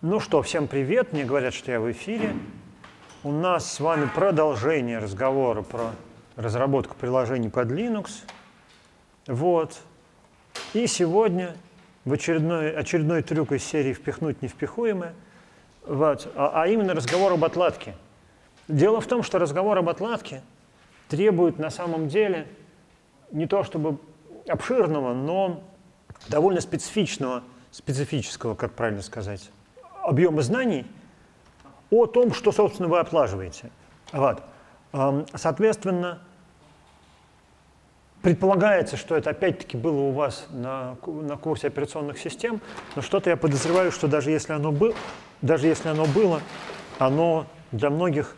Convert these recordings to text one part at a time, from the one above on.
Ну что, всем привет. Мне говорят, что я в эфире. У нас с вами продолжение разговора про разработку приложений под Linux. Вот. И сегодня в очередной, очередной трюк из серии «Впихнуть невпихуемое», вот, а, а именно разговор об отладке. Дело в том, что разговор об отладке требует на самом деле не то чтобы обширного, но довольно специфичного, специфического, как правильно сказать, объема знаний о том, что, собственно, вы отлаживаете. Вот. Соответственно, предполагается, что это опять-таки было у вас на, на курсе операционных систем, но что-то я подозреваю, что даже если оно, был, даже если оно было, оно для многих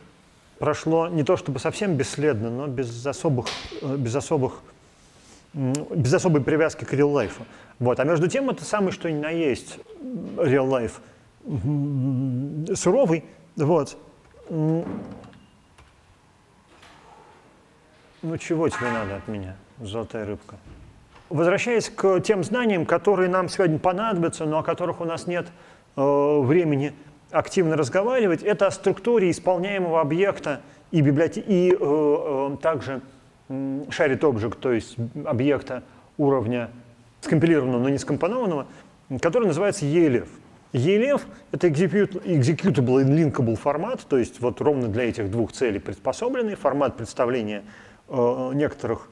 прошло не то чтобы совсем бесследно, но без особых, э, без особых без особой привязки к реал-лайфу. Вот. А между тем это самый что ни на есть реал-лайф суровый. Вот. Ну, чего тебе надо от меня, золотая рыбка? Возвращаясь к тем знаниям, которые нам сегодня понадобятся, но о которых у нас нет э, времени активно разговаривать, это о структуре исполняемого объекта и, библиотеки, и э, э, также shared object, то есть объекта уровня скомпилированного, но не скомпонованного, который называется ELF. ELF — это executable linkable формат, то есть вот ровно для этих двух целей приспособленный формат представления э, некоторых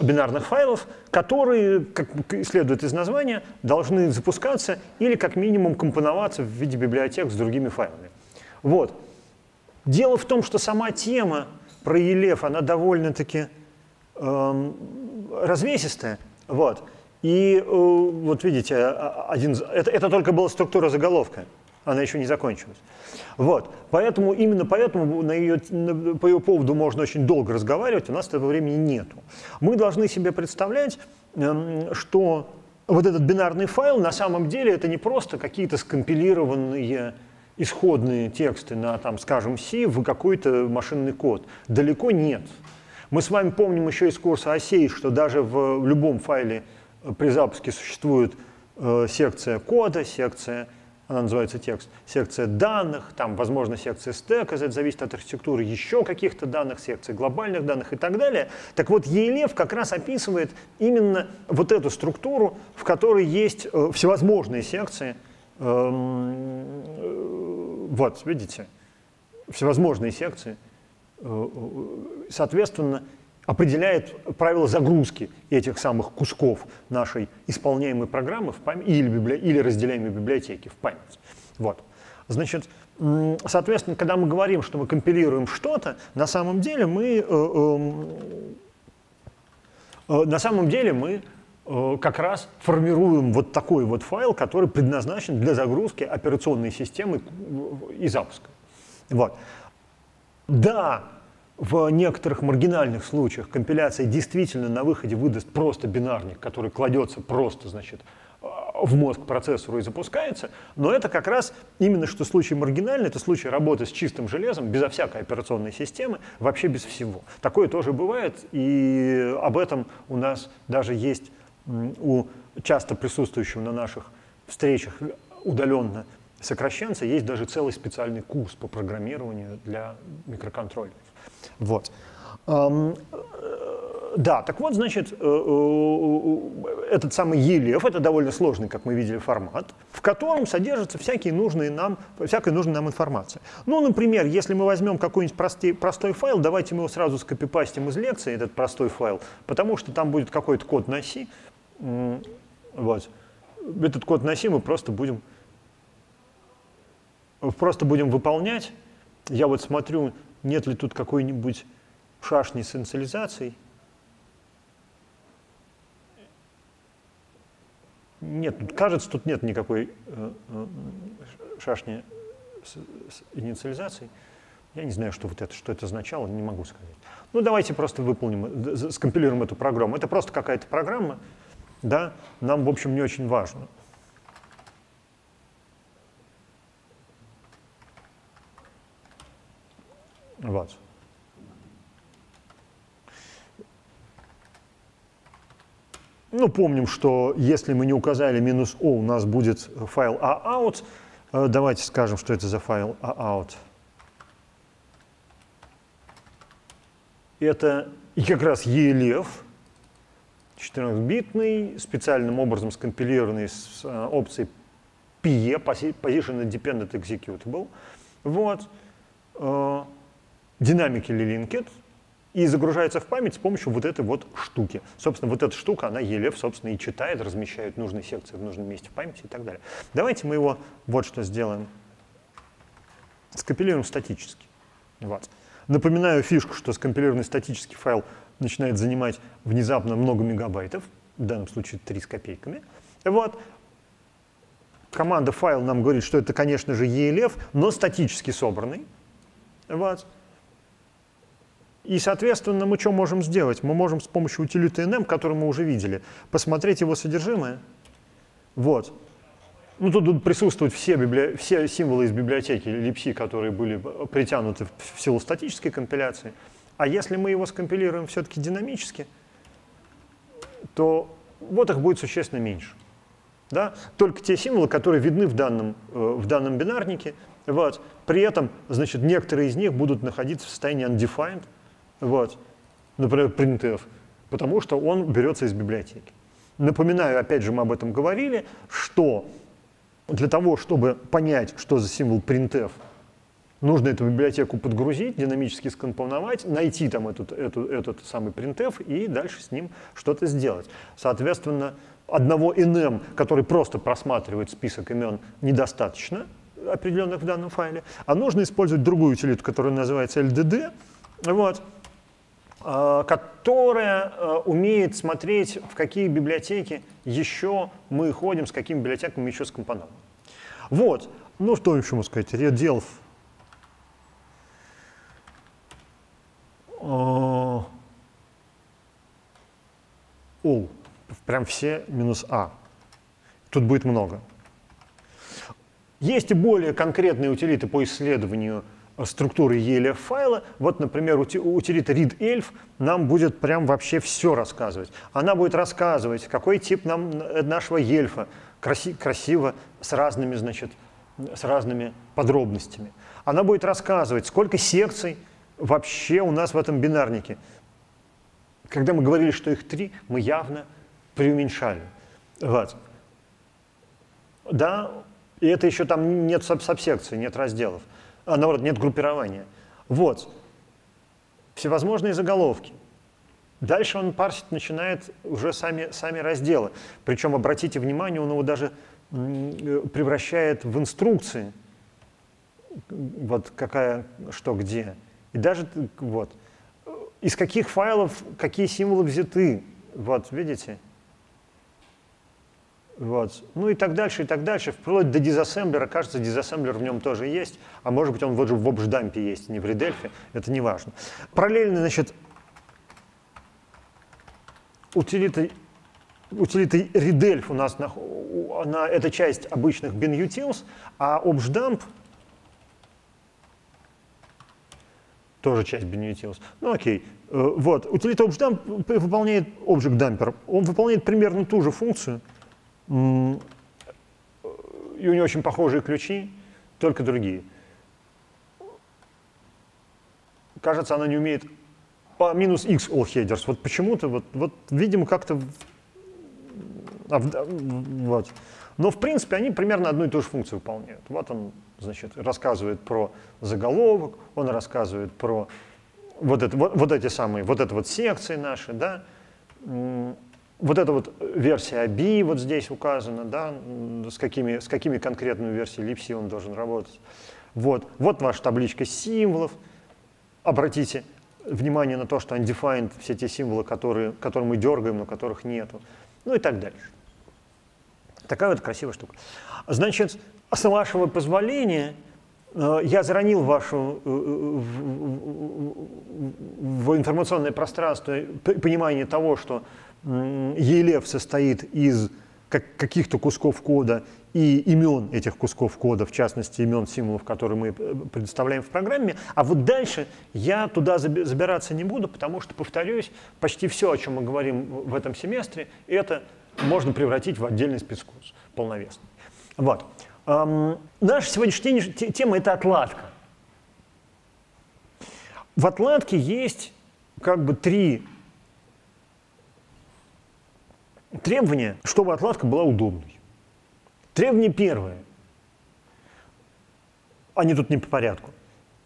бинарных файлов, которые, как следует из названия, должны запускаться или как минимум компоноваться в виде библиотек с другими файлами. Вот. Дело в том, что сама тема про ELF, она довольно-таки э, развесистая. Вот. И э, вот видите, а, а, один, это, это только была структура заголовка, она еще не закончилась. Вот. Поэтому, именно поэтому на ее, на, по ее поводу можно очень долго разговаривать, у нас этого времени нету. Мы должны себе представлять, э, что вот этот бинарный файл на самом деле это не просто какие-то скомпилированные исходные тексты на, там, скажем, C в какой-то машинный код. Далеко нет. Мы с вами помним еще из курса OSEI, что даже в любом файле при запуске существует э, секция кода, секция, она называется текст, секция данных, там, возможно, секция стека, это зависит от архитектуры еще каких-то данных, секции глобальных данных и так далее. Так вот, ELF как раз описывает именно вот эту структуру, в которой есть э, всевозможные секции, эм, вот, видите, всевозможные секции, э, соответственно, определяет правила загрузки этих самых кусков нашей исполняемой программы в память или, библи... или разделяемой библиотеки в память. Вот. Значит, соответственно, когда мы говорим, что мы компилируем что-то, на самом деле мы, э, эм, э, на самом деле мы Э, как раз формируем вот такой вот файл, который предназначен для загрузки операционной системы и запуска. Вот. Да, в некоторых маргинальных случаях компиляция действительно на выходе выдаст просто бинарник, который кладется просто, значит, в мозг процессору и запускается, но это как раз именно что случай маргинальный, это случай работы с чистым железом, безо всякой операционной системы, вообще без всего. Такое тоже бывает, и об этом у нас даже есть у часто присутствующего на наших встречах удаленно сокращенца есть даже целый специальный курс по программированию для микроконтроллеров. Вот. Э, да, так вот, значит, э, э, этот самый ELF, это довольно сложный, как мы видели, формат, в котором содержится всякие нужные нам, всякая нужная нам информация. Ну, например, если мы возьмем какой-нибудь простой, простой файл, давайте мы его сразу скопипастим из лекции, этот простой файл, потому что там будет какой-то код на C, вот. Этот код на C мы просто будем, просто будем выполнять. Я вот смотрю, нет ли тут какой-нибудь шашни с инициализацией. Нет, кажется, тут нет никакой э, э, шашни с, инициализацией. Я не знаю, что вот это, что это означало, не могу сказать. Ну, давайте просто выполним, э, скомпилируем эту программу. Это просто какая-то программа, да, нам, в общем, не очень важно. Вот. Ну, помним, что если мы не указали минус O, у нас будет файл aout. Э, давайте скажем, что это за файл aout. Это и как раз ELF, 14-битный, специальным образом скомпилированный с э, опцией PE, Position Independent Executable. Вот. Dynamically linked, и загружается в память с помощью вот этой вот штуки. Собственно, вот эта штука, она ELF, собственно, и читает, размещает нужные секции в нужном месте в памяти и так далее. Давайте мы его вот что сделаем. Скомпилируем статически. Вот. Напоминаю фишку, что скомпилированный статический файл начинает занимать внезапно много мегабайтов, в данном случае 3 с копейками. Вот. Команда файл нам говорит, что это, конечно же, ELF, но статически собранный. Вот. И, соответственно, мы что можем сделать? Мы можем с помощью утилиты nm, которую мы уже видели, посмотреть его содержимое. Вот. Ну, тут будут присутствовать все, библи... все символы из библиотеки libc, которые были притянуты в силу статической компиляции. А если мы его скомпилируем все-таки динамически, то вот их будет существенно меньше. Да? Только те символы, которые видны в данном, э, в данном бинарнике, вот. при этом значит, некоторые из них будут находиться в состоянии undefined, вот. Например, printf, потому что он берется из библиотеки. Напоминаю, опять же, мы об этом говорили, что для того, чтобы понять, что за символ printf, нужно эту библиотеку подгрузить, динамически скомпоновать, найти там этот, эту, этот самый printf и дальше с ним что-то сделать. Соответственно, одного nm, который просто просматривает список имен, недостаточно определенных в данном файле, а нужно использовать другую утилиту, которая называется LDD, вот, которая э, умеет смотреть, в какие библиотеки еще мы ходим, с какими библиотеками мы еще скомпонованы. Вот. Ну, что еще можно сказать? Redelf. All. Э, прям все минус А. Тут будет много. Есть и более конкретные утилиты по исследованию структуры ELF файла. Вот, например, утилита readelf нам будет прям вообще все рассказывать. Она будет рассказывать, какой тип нам, э, нашего ельфа, краси, красиво, с разными, значит, с разными подробностями. Она будет рассказывать, сколько секций вообще у нас в этом бинарнике. Когда мы говорили, что их три, мы явно преуменьшали. Вот. Да, и это еще там нет субсекций, нет разделов а наоборот, нет группирования. Вот. Всевозможные заголовки. Дальше он парсить начинает уже сами, сами разделы. Причем, обратите внимание, он его даже превращает в инструкции. Вот какая, что, где. И даже вот. Из каких файлов какие символы взяты. Вот, видите? Вот. Ну и так дальше, и так дальше, вплоть до дизассемблера. Кажется, дизассемблер в нем тоже есть, а может быть он вот же в обждампе есть, не в редельфе, это не важно. Параллельно, значит, утилита, утилита redelf у нас, на, она, это часть обычных binutils, а objdump тоже часть binutils. Ну окей, э, вот, утилита objdump выполняет object dumper, он выполняет примерно ту же функцию, и у нее очень похожие ключи, только другие. Кажется, она не умеет по минус x all headers. Вот почему-то, вот, вот видимо, как-то... А вот. Но, в принципе, они примерно одну и ту же функцию выполняют. Вот он, значит, рассказывает про заголовок, он рассказывает про вот, это, вот, вот эти самые, вот это вот секции наши, да, вот эта вот версия B вот здесь указана, да, с какими, с какими конкретными версиями libc он должен работать. Вот, вот ваша табличка символов. Обратите внимание на то, что undefined все те символы, которые, которые мы дергаем, но которых нету. Ну и так дальше. Такая вот красивая штука. Значит, с вашего позволения, э, я заронил вашу э, в информационное пространство понимание того, что ELF состоит из каких-то кусков кода и имен этих кусков кода, в частности имен символов, которые мы э, предоставляем в программе. А вот дальше я туда забираться не буду, потому что, повторюсь, почти все, о чем мы говорим в этом семестре, это можно превратить в отдельный спецкурс полновесный. Вот. Эм, наша сегодняшняя тема – это отладка. В отладке есть как бы три требования, чтобы отладка была удобной. Требование первое. Они тут не по порядку.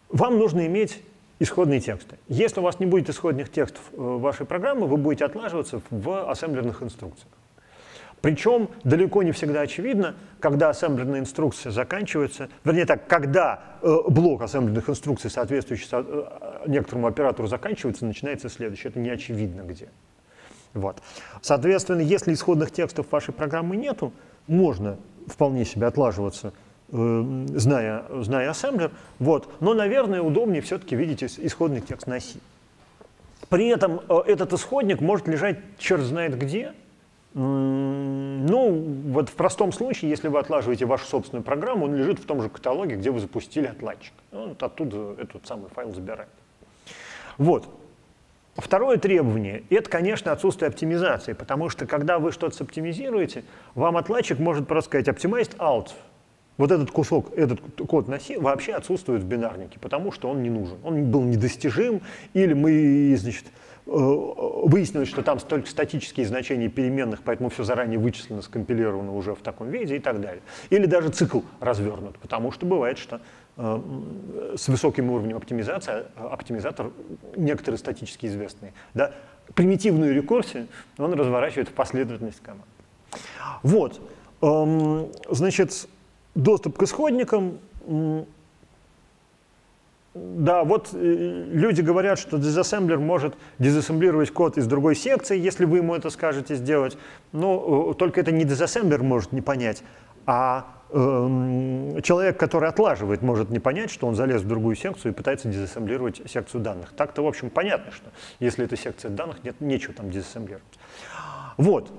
Вам нужно иметь исходные тексты. Если у вас не будет исходных текстов э, вашей программы, вы будете отлаживаться в ассемблерных инструкциях. Причем далеко не всегда очевидно, когда ассемблерная инструкция заканчивается, вернее так, когда э, блок ассемблерных инструкций, соответствующий со, э, некоторому оператору, заканчивается, начинается следующий. Это не очевидно где. Вот. Соответственно, если исходных текстов вашей программы нету, можно вполне себе отлаживаться, э, зная, зная ассемблер, вот. но, наверное, удобнее все-таки видеть исходный текст на C. При этом э, этот исходник может лежать черт знает где, ну, вот в простом случае, если вы отлаживаете вашу собственную программу, он лежит в том же каталоге, где вы запустили отладчик. Он оттуда этот самый файл забирает. Вот. Второе требование – это, конечно, отсутствие оптимизации, потому что когда вы что-то оптимизируете, вам отладчик может просто сказать «optimized out». Вот этот кусок, этот код C вообще отсутствует в бинарнике, потому что он не нужен. Он был недостижим, или мы, значит, Э, выяснилось, что там только статические значения переменных, поэтому все заранее вычислено, скомпилировано уже в таком виде и так далее. Или даже цикл развернут, потому что бывает, что с высоким уровнем оптимизации э, оптимизатор, некоторые статически известные, да, примитивную рекурсию он разворачивает в последовательность команд. Вот, эм, значит, доступ к исходникам да, вот э, люди говорят, что дизассемблер может дизассемблировать код из другой секции, если вы ему это скажете сделать. Но э, только это не дизассемблер может не понять, а э, человек, который отлаживает, может не понять, что он залез в другую секцию и пытается дизассемблировать секцию данных. Так-то, в общем, понятно, что если это секция данных, нет, нечего там дизассемблировать. Вот.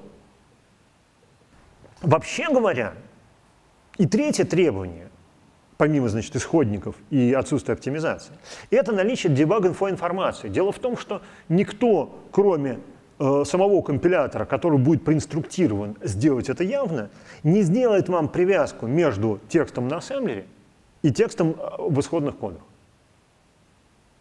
Вообще говоря, и третье требование – помимо, значит, исходников и отсутствия оптимизации, это наличие дебаг-инфо информации. Дело в том, что никто, кроме э, самого компилятора, который будет проинструктирован сделать это явно, не сделает вам привязку между текстом на ассемблере и текстом э, в исходных кодах.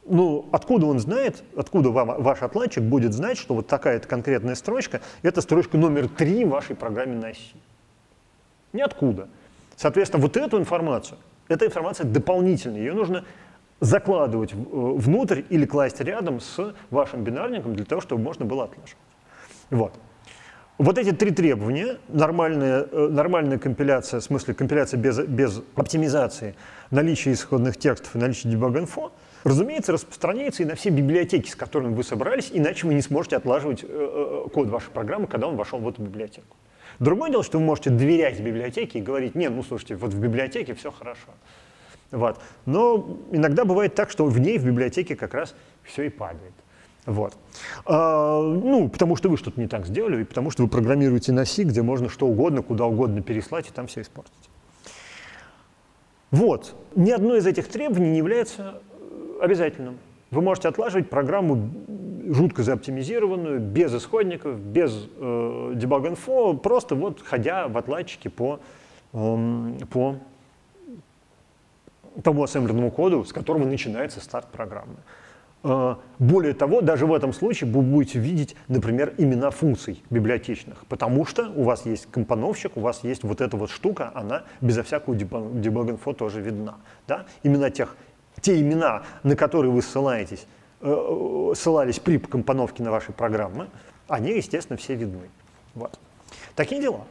Ну, откуда он знает, откуда вам, ваш отладчик будет знать, что вот такая-то конкретная строчка – это строчка номер три в вашей программе на оси? Ниоткуда. Соответственно, вот эту информацию эта информация дополнительная, ее нужно закладывать э, внутрь или класть рядом с вашим бинарником для того, чтобы можно было отлаживать. Вот. Вот эти три требования, нормальная, э, нормальная компиляция, в смысле компиляция без, без оптимизации, наличие исходных текстов и наличие debug-info, разумеется, распространяется и на все библиотеки, с которыми вы собрались, иначе вы не сможете отлаживать э, код вашей программы, когда он вошел в эту библиотеку. Другое дело, что вы можете доверять библиотеке и говорить, нет, ну слушайте, вот в библиотеке все хорошо. Вот. Но иногда бывает так, что в ней, в библиотеке как раз все и падает. Вот. А, ну, потому что вы что-то не так сделали, и потому что вы программируете на C, где можно что угодно, куда угодно переслать, и там все испортить. Вот. Ни одно из этих требований не является э, обязательным. Вы можете отлаживать программу жутко заоптимизированную, без исходников, без э, debug-info, просто вот ходя в отладчике по, э, по тому ассемблерному коду, с которого начинается старт программы. Э, более того, даже в этом случае вы будете видеть, например, имена функций библиотечных, потому что у вас есть компоновщик, у вас есть вот эта вот штука, она безо всякого debug-info тоже видна. Да? Имена тех те имена, на которые вы ссылаетесь, э, ссылались при компоновке на вашей программы, они, естественно, все видны. Вот. Такие дела.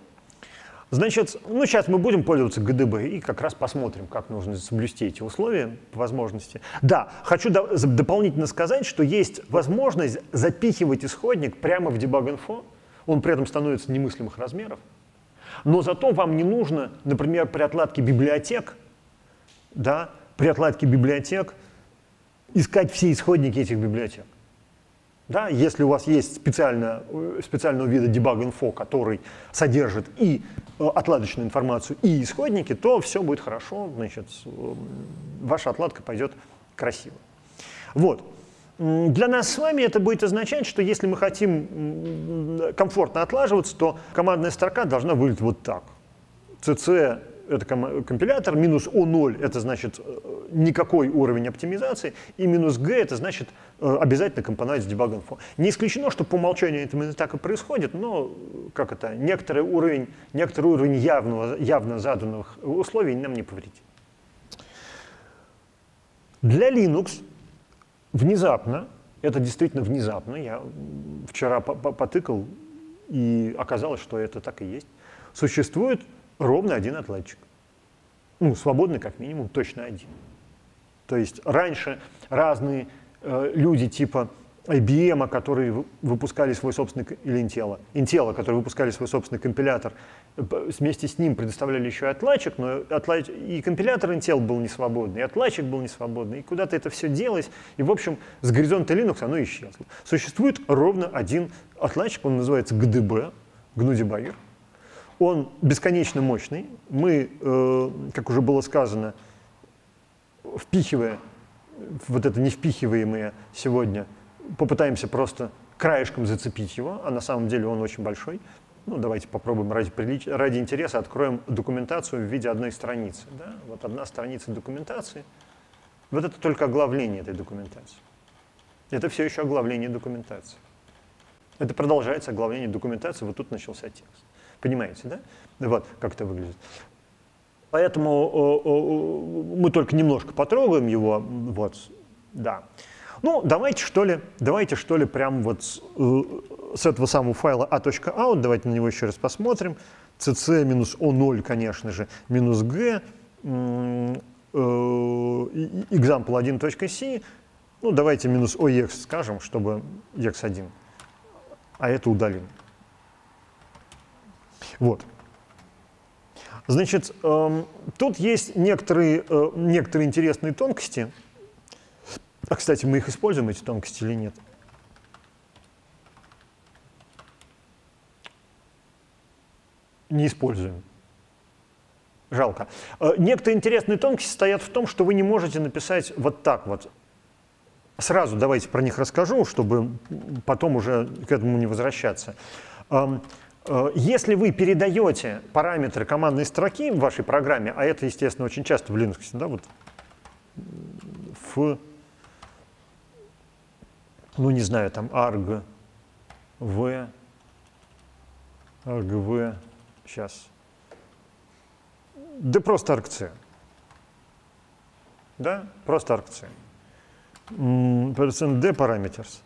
Значит, ну сейчас мы будем пользоваться ГДБ и как раз посмотрим, как нужно соблюсти эти условия по возможности. Да, хочу до дополнительно сказать, что есть возможность запихивать исходник прямо в debug-info, он при этом становится немыслимых размеров, но зато вам не нужно, например, при отладке библиотек, да, при отладке библиотек искать все исходники этих библиотек. Да? Если у вас есть специально, э, специального вида debug-info, который содержит и э, отладочную информацию, и исходники, то все будет хорошо, значит, ваша отладка пойдет красиво. Вот. Для нас с вами это будет означать, что если мы хотим комфортно отлаживаться, то командная строка должна выглядеть вот так. cc это компилятор, минус O0 это значит э, никакой уровень оптимизации, и минус G это значит э, обязательно компонент с debug Не исключено, что по умолчанию это именно так и происходит, но как это, некоторый уровень, некоторый уровень явного, явно заданных условий нам не повредит. Для Linux внезапно, это действительно внезапно, я вчера потыкал, и оказалось, что это так и есть, существует ровно один отладчик. Ну, свободный как минимум, точно один. То есть раньше разные э, люди типа IBM, которые выпускали свой собственный, или Intel, Intel, которые выпускали свой собственный компилятор, вместе с ним предоставляли еще и отладчик, но отладч... и компилятор Intel был не свободный, и отладчик был не свободный, и куда-то это все делось, и, в общем, с горизонта Linux оно исчезло. Существует ровно один отладчик, он называется GDB, GNU Debugger, он бесконечно мощный. Мы, э, как уже было сказано, впихивая вот это не впихиваемое сегодня, попытаемся просто краешком зацепить его, а на самом деле он очень большой. Ну, давайте попробуем ради, прилич... ради интереса откроем документацию в виде одной страницы. Да? Вот одна страница документации. Вот это только оглавление этой документации. Это все еще оглавление документации. Это продолжается оглавление документации, вот тут начался текст. Понимаете, да? Вот как это выглядит. Поэтому мы только немножко потрогаем его, вот, да. Ну, давайте что ли, давайте что ли прям вот с, э, этого самого файла a.out, давайте на него еще раз посмотрим. cc минус o0, конечно же, минус g, э, example 1.c, ну, давайте минус ox скажем, чтобы x1, а это удалим. Вот. Значит, э, тут есть некоторые, э, некоторые интересные тонкости. А, кстати, мы их используем, эти тонкости, или нет? Не используем. Жалко. Э, некоторые интересные тонкости стоят в том, что вы не можете написать вот так вот. Сразу давайте про них расскажу, чтобы потом уже к этому не возвращаться. Эм, если вы передаете параметры командной строки в вашей программе, а это, естественно, очень часто в Linux, да, вот в, ну, не знаю, там arg, v, argv, сейчас, да просто argc, да, просто argc, d parameters,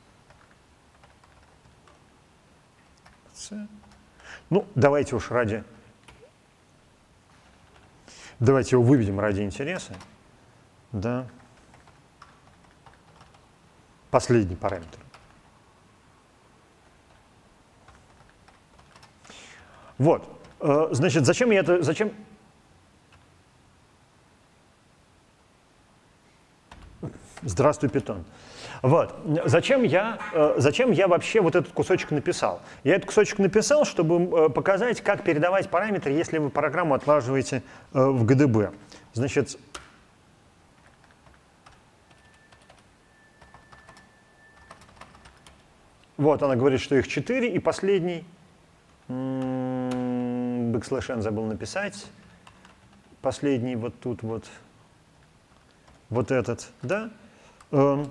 c, ну, давайте уж ради... Давайте его выведем ради интереса. Да. Последний параметр. Вот. Э, значит, зачем я это... Зачем... Здравствуй, питон. Вот. Зачем я, э, зачем я вообще вот этот кусочек написал? Я этот кусочек написал, чтобы э, показать, как передавать параметры, если вы программу отлаживаете э, в GDB. Значит, вот она говорит, что их 4, и последний, backslash n забыл написать, последний вот тут вот, вот этот, да, эм,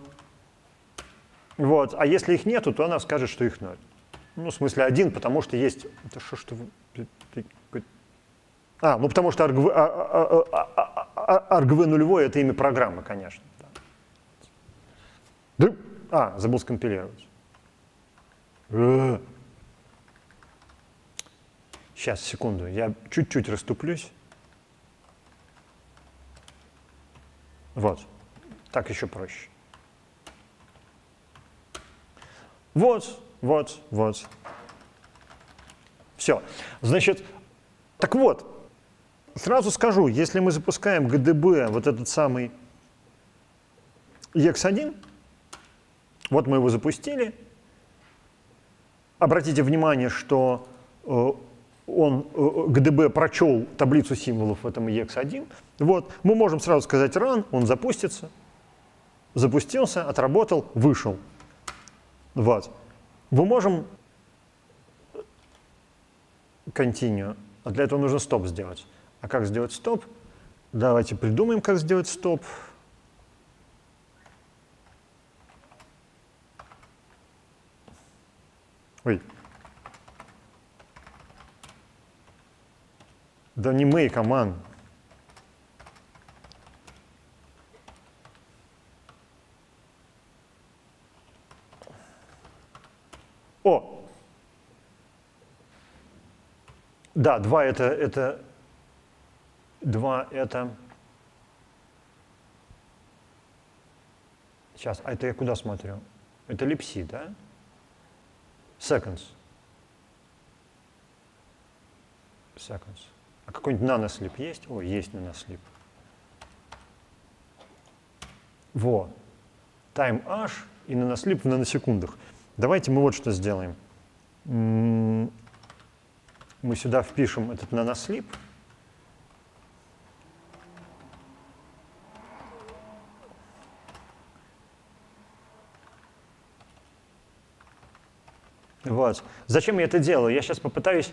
вот. А если их нету, то она скажет, что их ноль. Ну, в смысле один, потому что есть... Это что, что А, ну потому что argv, а, нулевой — это имя программы, конечно. Да. А, забыл скомпилировать. Сейчас, секунду, я чуть-чуть расступлюсь. Вот, так еще проще. Вот, вот, вот. Все. Значит, так вот, сразу скажу, если мы запускаем GDB, вот этот самый EX1, вот мы его запустили, обратите внимание, что э, он, э, ГДБ прочел таблицу символов в этом EX1. Вот, мы можем сразу сказать run, он запустится, запустился, отработал, вышел. Вот. Мы можем continue, а для этого нужно стоп сделать. А как сделать стоп? Давайте придумаем, как сделать стоп. Ой. Да не make, а О! Да, два это, это, два это, сейчас, а это я куда смотрю? Это липси, да? Seconds. Seconds. А какой-нибудь нанослип есть? О, есть нанослип. Во. Time h и нанослип в наносекундах. Давайте мы вот что сделаем. Мы сюда впишем этот нанослип. Вот. Зачем я это делаю? Я сейчас попытаюсь...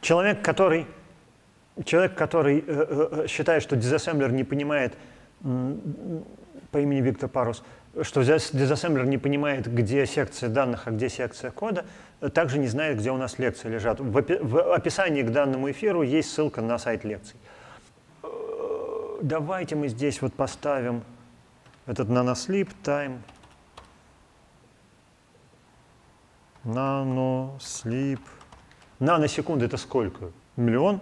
Человек, который, человек, который э, э, э считает, что дизассемблер не понимает э, по имени Виктор Парус, что дизассемблер не понимает, где секция данных, а где секция кода, также не знает, где у нас лекции лежат. В, опи в описании к данному эфиру есть ссылка на сайт лекций. Давайте мы здесь вот поставим этот нанослип, time, нанослип. Наносекунды это сколько? Миллион?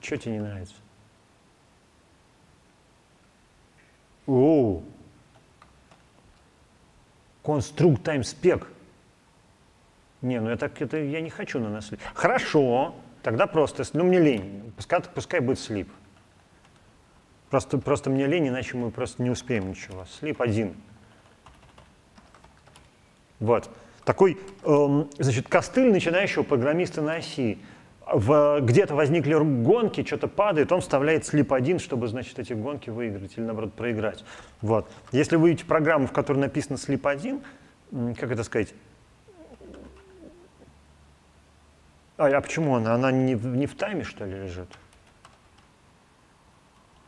Что тебе не нравится? О, конструкт таймспек. Не, ну я так это я не хочу на нас. Хорошо, тогда просто, ну мне лень, пускай, пускай будет слип. Просто, просто мне лень, иначе мы просто не успеем ничего. Слип один. Вот. Такой, эм, значит, костыль начинающего программиста на оси где-то возникли гонки, что-то падает, он вставляет слип один, чтобы, значит, эти гонки выиграть или, наоборот, проиграть. Вот. Если вы видите программу, в которой написано слип один, как это сказать, а, а почему она? Она не, не в тайме, что ли, лежит?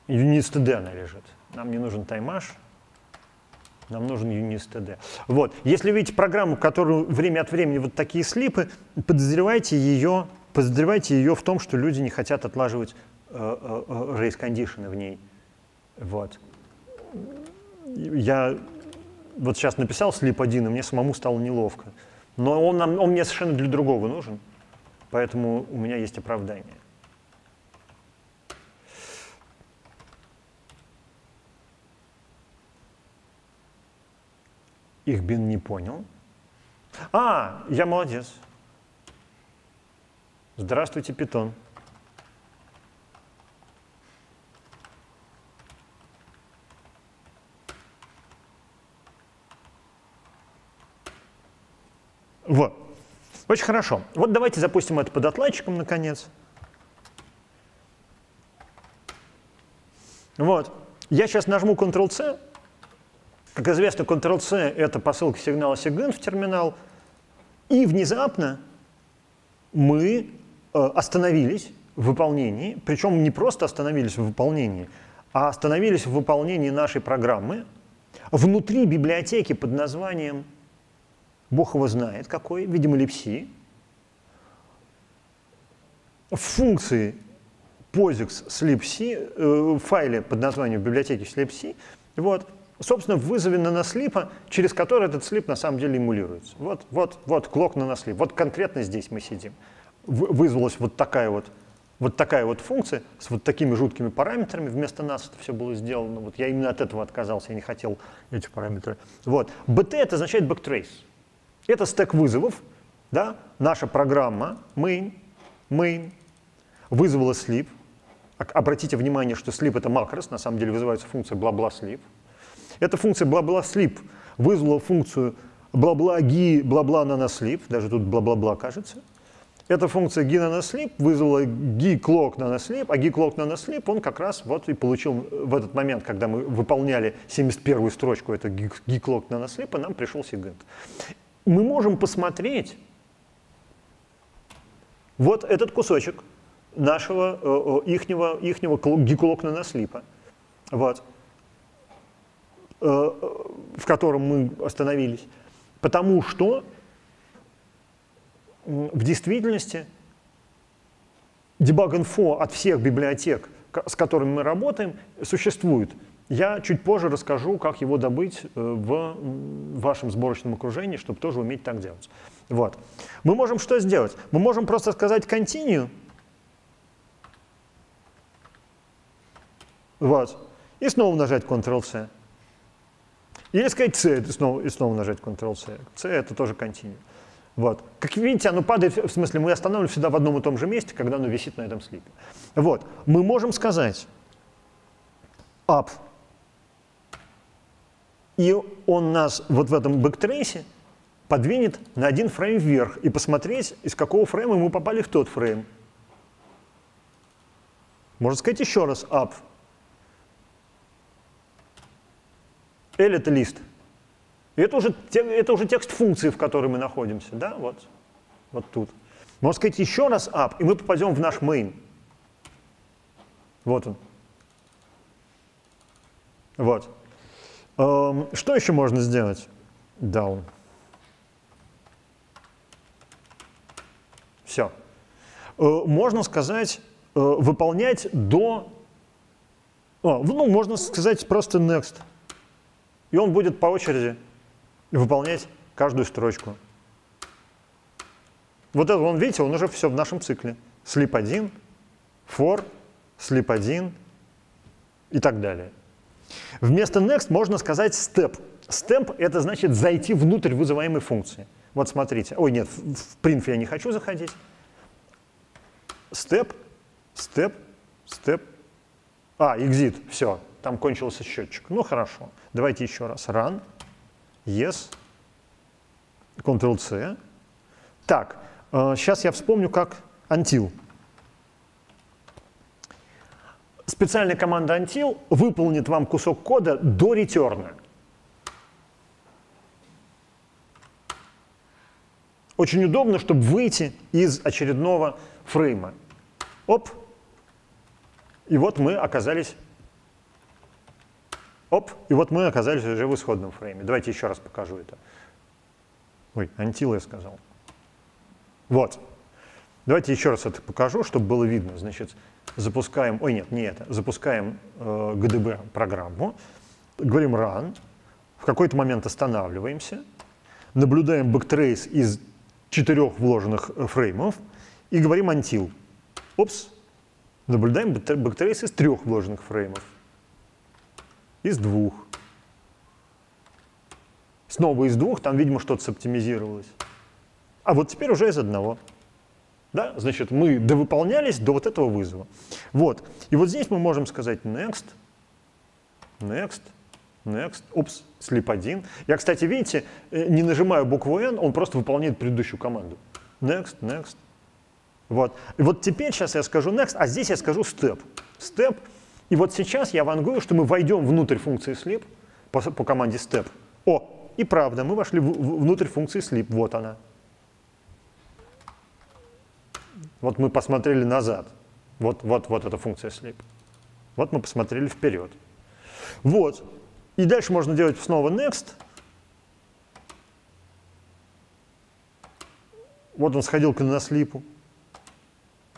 Unist она лежит. Нам не нужен таймаш, нам нужен Unist Вот. Если видите программу, которую время от времени вот такие слипы, подозревайте ее подозревайте ее в том, что люди не хотят отлаживать э, э, э, condition в ней. Вот. Я вот сейчас написал слип один, и мне самому стало неловко. Но он, нам, он мне совершенно для другого нужен, поэтому у меня есть оправдание. Их Бин не понял. А, я молодец. Здравствуйте, питон. Вот. Очень хорошо. Вот давайте запустим это под отладчиком, наконец. Вот. Я сейчас нажму Ctrl-C. Как известно, Ctrl-C — это посылка сигнала SIGINT в терминал. И внезапно мы остановились в выполнении, причем не просто остановились в выполнении, а остановились в выполнении нашей программы внутри библиотеки под названием, бог его знает какой, видимо, липси, в функции POSIX slipc, э, в файле под названием библиотеки slipc, вот, собственно, в вызове нанослипа, через который этот слип на самом деле эмулируется. Вот, вот, вот клок нанослип. Вот конкретно здесь мы сидим вызвалась вот такая вот, вот такая вот функция с вот такими жуткими параметрами. Вместо нас это все было сделано. Вот я именно от этого отказался, я не хотел эти параметры. Вот. BT это означает backtrace. Это стек вызовов. Да? Наша программа main, main вызвала sleep. Обратите внимание, что sleep это макрос, на самом деле вызывается функция бла-бла sleep. Эта функция бла-бла-слип вызвала функцию бла-бла-ги, бла-бла нанослип, даже тут бла-бла-бла кажется. Эта функция gi вызвала gi clock нанослип, а gi clock нанослип он как раз вот и получил в этот момент, когда мы выполняли 71-ю строчку, это gi clock нанослип, и нам пришел сигент. Мы можем посмотреть вот этот кусочек нашего э, э ихнего, ихнего gi нанослипа. Вот. Э, в котором мы остановились. Потому что в действительности debug-info от всех библиотек, с которыми мы работаем, существует. Я чуть позже расскажу, как его добыть э, в вашем сборочном окружении, чтобы тоже уметь так делать. Вот. Мы можем что сделать? Мы можем просто сказать continue, вот, и снова нажать Ctrl-C. Или сказать C и снова, и снова нажать Ctrl-C. C это тоже continue. Вот. Как видите, оно падает, в смысле, мы останавливаем всегда в одном и том же месте, когда оно висит на этом слипе. Вот. Мы можем сказать up, и он нас вот в этом backtrace е подвинет на один фрейм вверх и посмотреть, из какого фрейма мы попали в тот фрейм. Можно сказать еще раз up. L — это list. Это уже, это уже текст функции, в которой мы находимся. Да? Вот, вот тут. Можно сказать еще раз up, и мы попадем в наш main. Вот он. Вот. Эм, что еще можно сделать? Down. Все. Э, можно сказать, э, выполнять до... О, ну, можно сказать просто next и он будет по очереди выполнять каждую строчку. Вот это, он, видите, он уже все в нашем цикле. Sleep 1, for, sleep 1 и так далее. Вместо next можно сказать step. Step — это значит зайти внутрь вызываемой функции. Вот смотрите. Ой, нет, в print я не хочу заходить. Step, step, step. А, exit, все там кончился счетчик. Ну хорошо, давайте еще раз. Run, yes, Ctrl-C. Так, сейчас э, я вспомню, как until. Специальная команда until выполнит вам кусок кода до ретерна. Очень удобно, чтобы выйти из очередного фрейма. Оп, и вот мы оказались Оп, и вот мы оказались уже в исходном фрейме. Давайте еще раз покажу это. Ой, until я сказал. Вот. Давайте еще раз это покажу, чтобы было видно. Значит, запускаем, ой, нет, не это, запускаем э, GDB программу, говорим run, в какой-то момент останавливаемся, наблюдаем backtrace из четырех вложенных э, фреймов и говорим until. Опс, наблюдаем backtrace из трех вложенных фреймов из двух. Снова из двух, там, видимо, что-то соптимизировалось. А вот теперь уже из одного. Да? Значит, мы довыполнялись до вот этого вызова. Вот. И вот здесь мы можем сказать next, next, next, упс, sleep 1. Я, кстати, видите, э, не нажимаю букву N, он просто выполняет предыдущую команду. Next, next. Вот. И вот теперь сейчас я скажу next, а здесь я скажу step. Step — и вот сейчас я вангую, что мы войдем внутрь функции sleep по, по команде step. О, и правда, мы вошли в, в, внутрь функции sleep. Вот она. Вот мы посмотрели назад. Вот, вот, вот эта функция sleep. Вот мы посмотрели вперед. Вот. И дальше можно делать снова next. Вот он сходил к наслипу.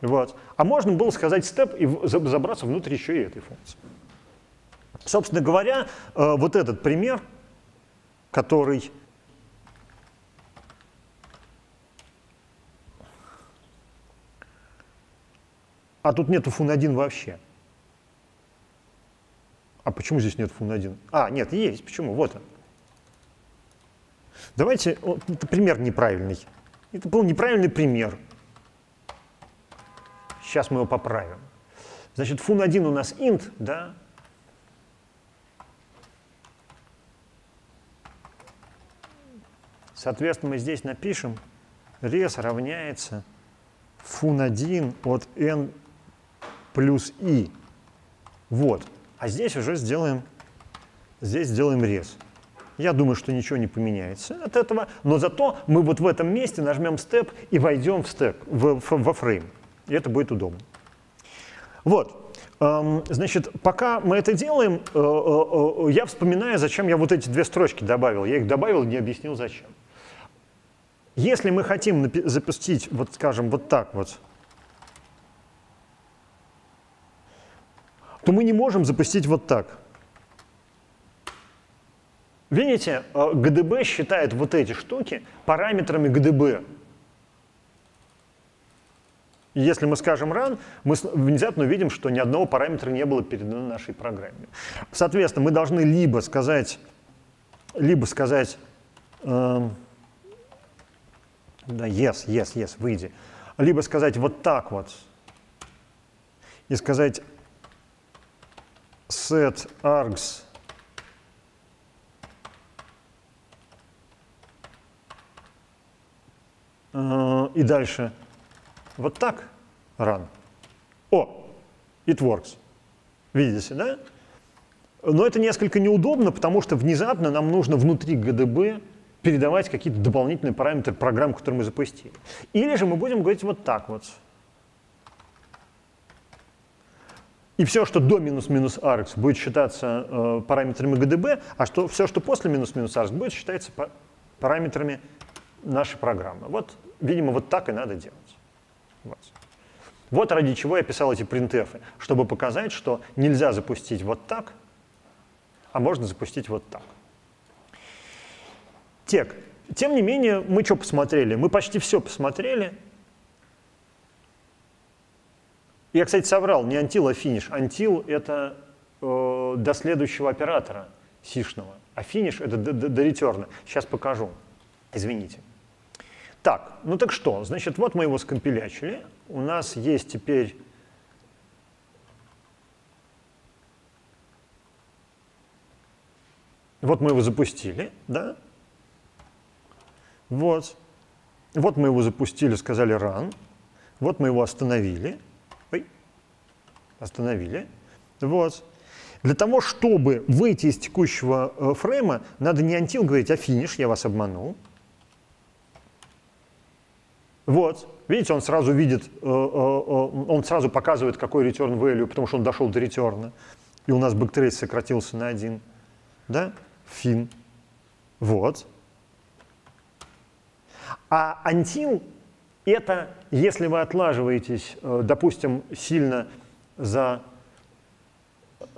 Вот. А можно было сказать степ и забраться внутрь еще и этой функции. Собственно говоря, э, вот этот пример, который А тут нету фун 1 вообще. А почему здесь нет фун 1? А, нет, есть. Почему? Вот он. Давайте, это пример неправильный. Это был неправильный пример. Сейчас мы его поправим. Значит, фун1 у нас int, да? Соответственно, мы здесь напишем res равняется фун1 от n плюс i. Вот. А здесь уже сделаем, здесь сделаем рез. Я думаю, что ничего не поменяется от этого, но зато мы вот в этом месте нажмем step и войдем в стек, в, в, в frame. И это будет удобно. Вот. Значит, пока мы это делаем, э, э, э, я вспоминаю, зачем я вот эти две строчки добавил. Я их добавил, не объяснил, зачем. Если мы хотим запустить, вот скажем, вот так вот, то мы не можем запустить вот так. Видите, GDB считает вот эти штуки параметрами GDB. И если мы скажем run, мы внезапно увидим, что ни одного параметра не было передано нашей программе. Соответственно, мы должны либо сказать, либо сказать, э, да, yes, yes, yes, выйди, либо сказать вот так вот, и сказать set args э, и дальше вот так run. О, it works. Видите, да? Но это несколько неудобно, потому что внезапно нам нужно внутри GDB передавать какие-то дополнительные параметры программ, которые мы запустили. Или же мы будем говорить вот так вот. И все, что до минус-минус args будет считаться э, параметрами GDB, а что, все, что после минус-минус args будет считаться параметрами нашей программы. Вот, видимо, вот так и надо делать. Вот. ради чего я писал эти принтефы, чтобы показать, что нельзя запустить вот так, а можно запустить вот так. Тек. Тем не менее, мы что посмотрели? Мы почти все посмотрели. Я, кстати, соврал, не until, а finish. Until — это э, до следующего оператора сишного, а finish — это до ретерна. Сейчас покажу. Извините. Так, ну так что? Значит, вот мы его скомпилячили. У нас есть теперь Вот мы его запустили, да? Вот. Вот мы его запустили, сказали run. Вот мы его остановили. Ой. Остановили. Вот. Для того, чтобы выйти из текущего э, фрейма, надо не until говорить, а finish, я вас обманул. Вот, видите, он сразу видит, э, э, э, он сразу показывает, какой return value, потому что он дошел до return. И у нас backtrace сократился на один. Да? Фин. Вот. А until — это если вы отлаживаетесь, допустим, сильно за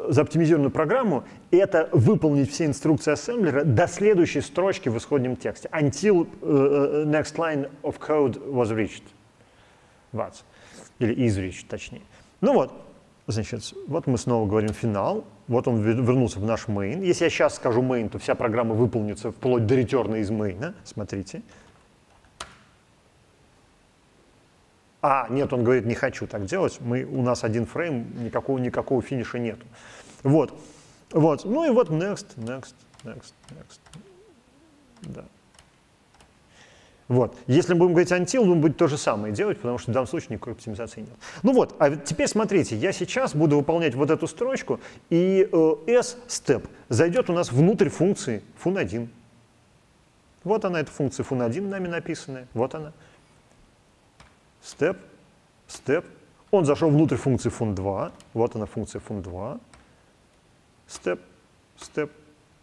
за оптимизированную программу — это выполнить все инструкции ассемблера до следующей строчки в исходном тексте. Until uh, next line of code was reached. Вот. Или is reached, точнее. Ну вот, значит, вот мы снова говорим финал. Вот он вернулся в наш main. Если я сейчас скажу main, то вся программа выполнится вплоть до ретерна из main. Смотрите. А, нет, он говорит, не хочу так делать, мы, у нас один фрейм, никакого, никакого финиша нету. Вот, вот, ну и вот next, next, next, next. Да. Вот. Если мы будем говорить until, будем будет то же самое делать, потому что в данном случае никакой оптимизации нет. Ну вот, а теперь смотрите, я сейчас буду выполнять вот эту строчку, и э, s-step зайдет у нас внутрь функции fun1. Вот она, эта функция fun1 нами написанная, вот она step, step. Он зашел внутрь функции fun2, вот она функция fun2, step, step.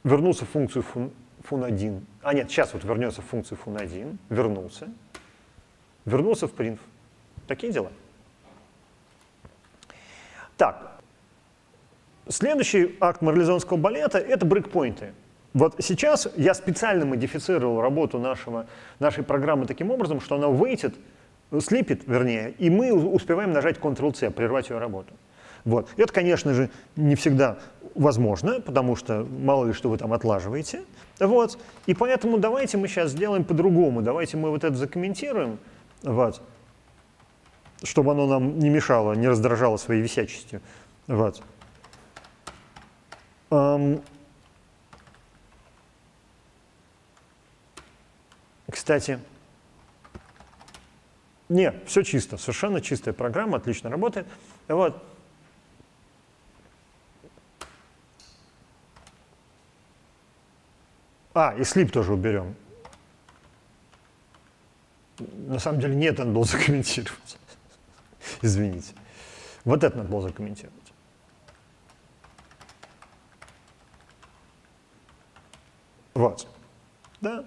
Вернулся в функцию fun, fun1. А нет, сейчас вот вернется в функцию fun1, вернулся. Вернулся в print. Такие дела. Так, следующий акт морализонского балета — это брейкпоинты. Вот сейчас я специально модифицировал работу нашего, нашей программы таким образом, что она вейтит слепит, вернее, и мы успеваем нажать Ctrl-C, прервать ее работу. Вот. Это, конечно же, не всегда возможно, потому что мало ли что вы там отлаживаете. Вот. И поэтому давайте мы сейчас сделаем по-другому. Давайте мы вот это закомментируем, вот, чтобы оно нам не мешало, не раздражало своей висячестью. Вот. Кстати, не, все чисто, совершенно чистая программа, отлично работает. Вот. А, и слип тоже уберем. На самом деле нет, он должен закомментировать. Извините. Вот это надо было закомментировать. Вот. Да.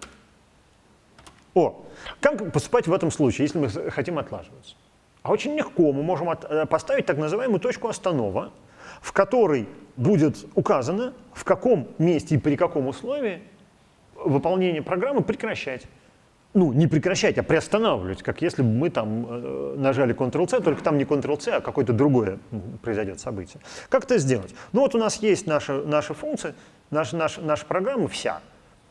О, как поступать в этом случае, если мы хотим отлаживаться? А очень легко мы можем от, э, поставить так называемую точку останова, в которой будет указано, в каком месте и при каком условии выполнение программы прекращать. Ну, не прекращать, а приостанавливать, как если бы мы там э, нажали Ctrl-C, только там не Ctrl-C, а какое-то другое произойдет событие. Как это сделать? Ну вот у нас есть наша, наша функция, наша, наша, наша программа вся.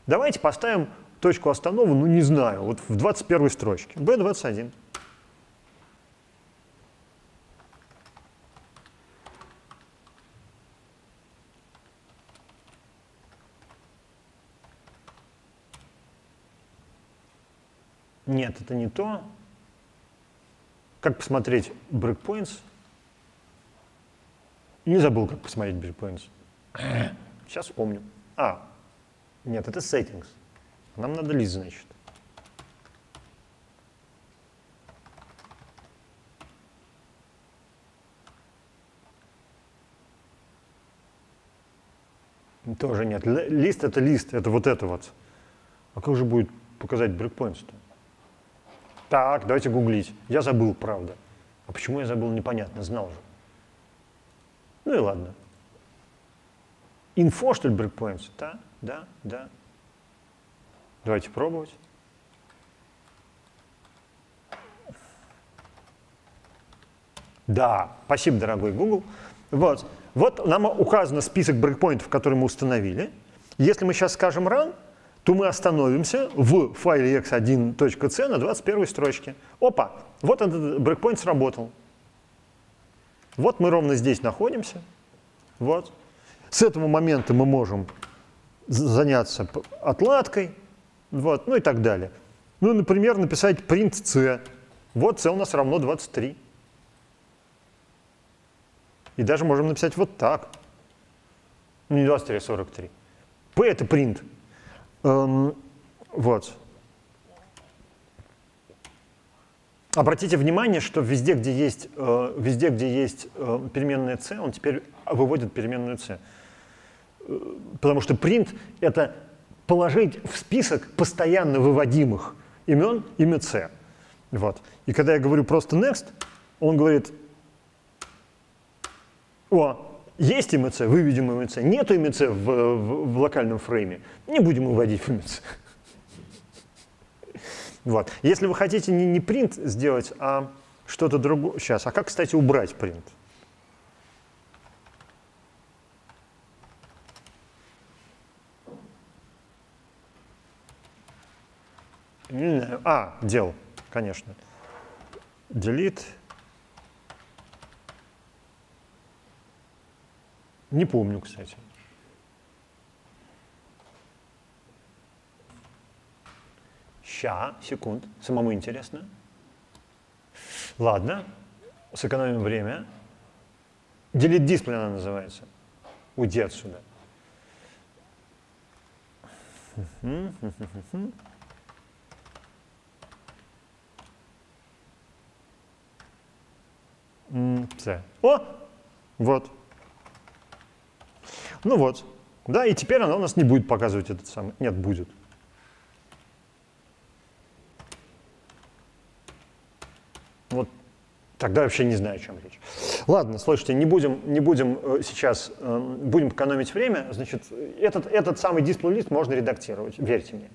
Давайте поставим точку остановы, ну не знаю, вот в 21 строчке, B21. Нет, это не то. Как посмотреть breakpoints? Не забыл, как посмотреть breakpoints. Сейчас вспомню. А, нет, это settings. Нам надо лист, значит. Тоже нет. Лист — это лист, это вот это вот. А как же будет показать брейкпоинт-то? Так, давайте гуглить. Я забыл, правда. А почему я забыл, непонятно, знал же. Ну и ладно. Инфо, что ли, брейкпоинт? Да, да, да. Давайте пробовать. Да, спасибо, дорогой Google. Вот, вот нам указан список брейкпоинтов, которые мы установили. Если мы сейчас скажем run, то мы остановимся в файле x1.c на 21 строчке. Опа, вот этот брейкпоинт сработал. Вот мы ровно здесь находимся. Вот. С этого момента мы можем заняться отладкой, вот, ну и так далее. Ну, например, написать print c. Вот c у нас равно 23. И даже можем написать вот так. Ну, не 23, а 43. P — это print. Эм, вот. Обратите внимание, что везде, где есть, э, везде, где есть э, переменная c, он теперь выводит переменную c. Э, потому что print — это положить в список постоянно выводимых имен имя c. Вот. И когда я говорю просто next, он говорит, о, есть ИМЦ, выведем ИМЦ, нету ИМЦ в, в, в локальном фрейме, не будем выводить ИМЦ. Вот. Если вы хотите не, не принт сделать, а что-то другое. Сейчас, а как, кстати, убрать принт? А, дел, конечно. Delete. Не помню, кстати. Ща, секунд. Самому интересно. Ладно, сэкономим время. Delete display она называется. Уйди отсюда. С. О! Вот. Ну вот. Да, и теперь она у нас не будет показывать этот самый. Нет, будет. Вот тогда вообще не знаю, о чем речь. Ладно, слушайте, не будем, не будем э, сейчас, э, будем экономить время. Значит, этот, этот самый дисплей-лист можно редактировать, верьте мне.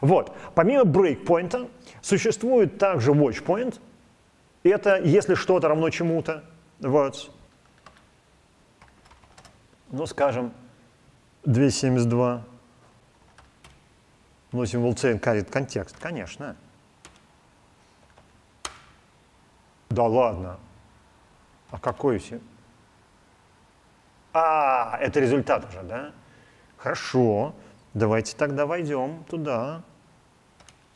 Вот. Помимо breakpoint существует также watchpoint. Это если что-то равно чему-то. Вот ну, скажем, 272, но символ C карит контекст, конечно. Да ладно. А какой символ? А, это результат уже, да? Хорошо. Давайте тогда войдем туда.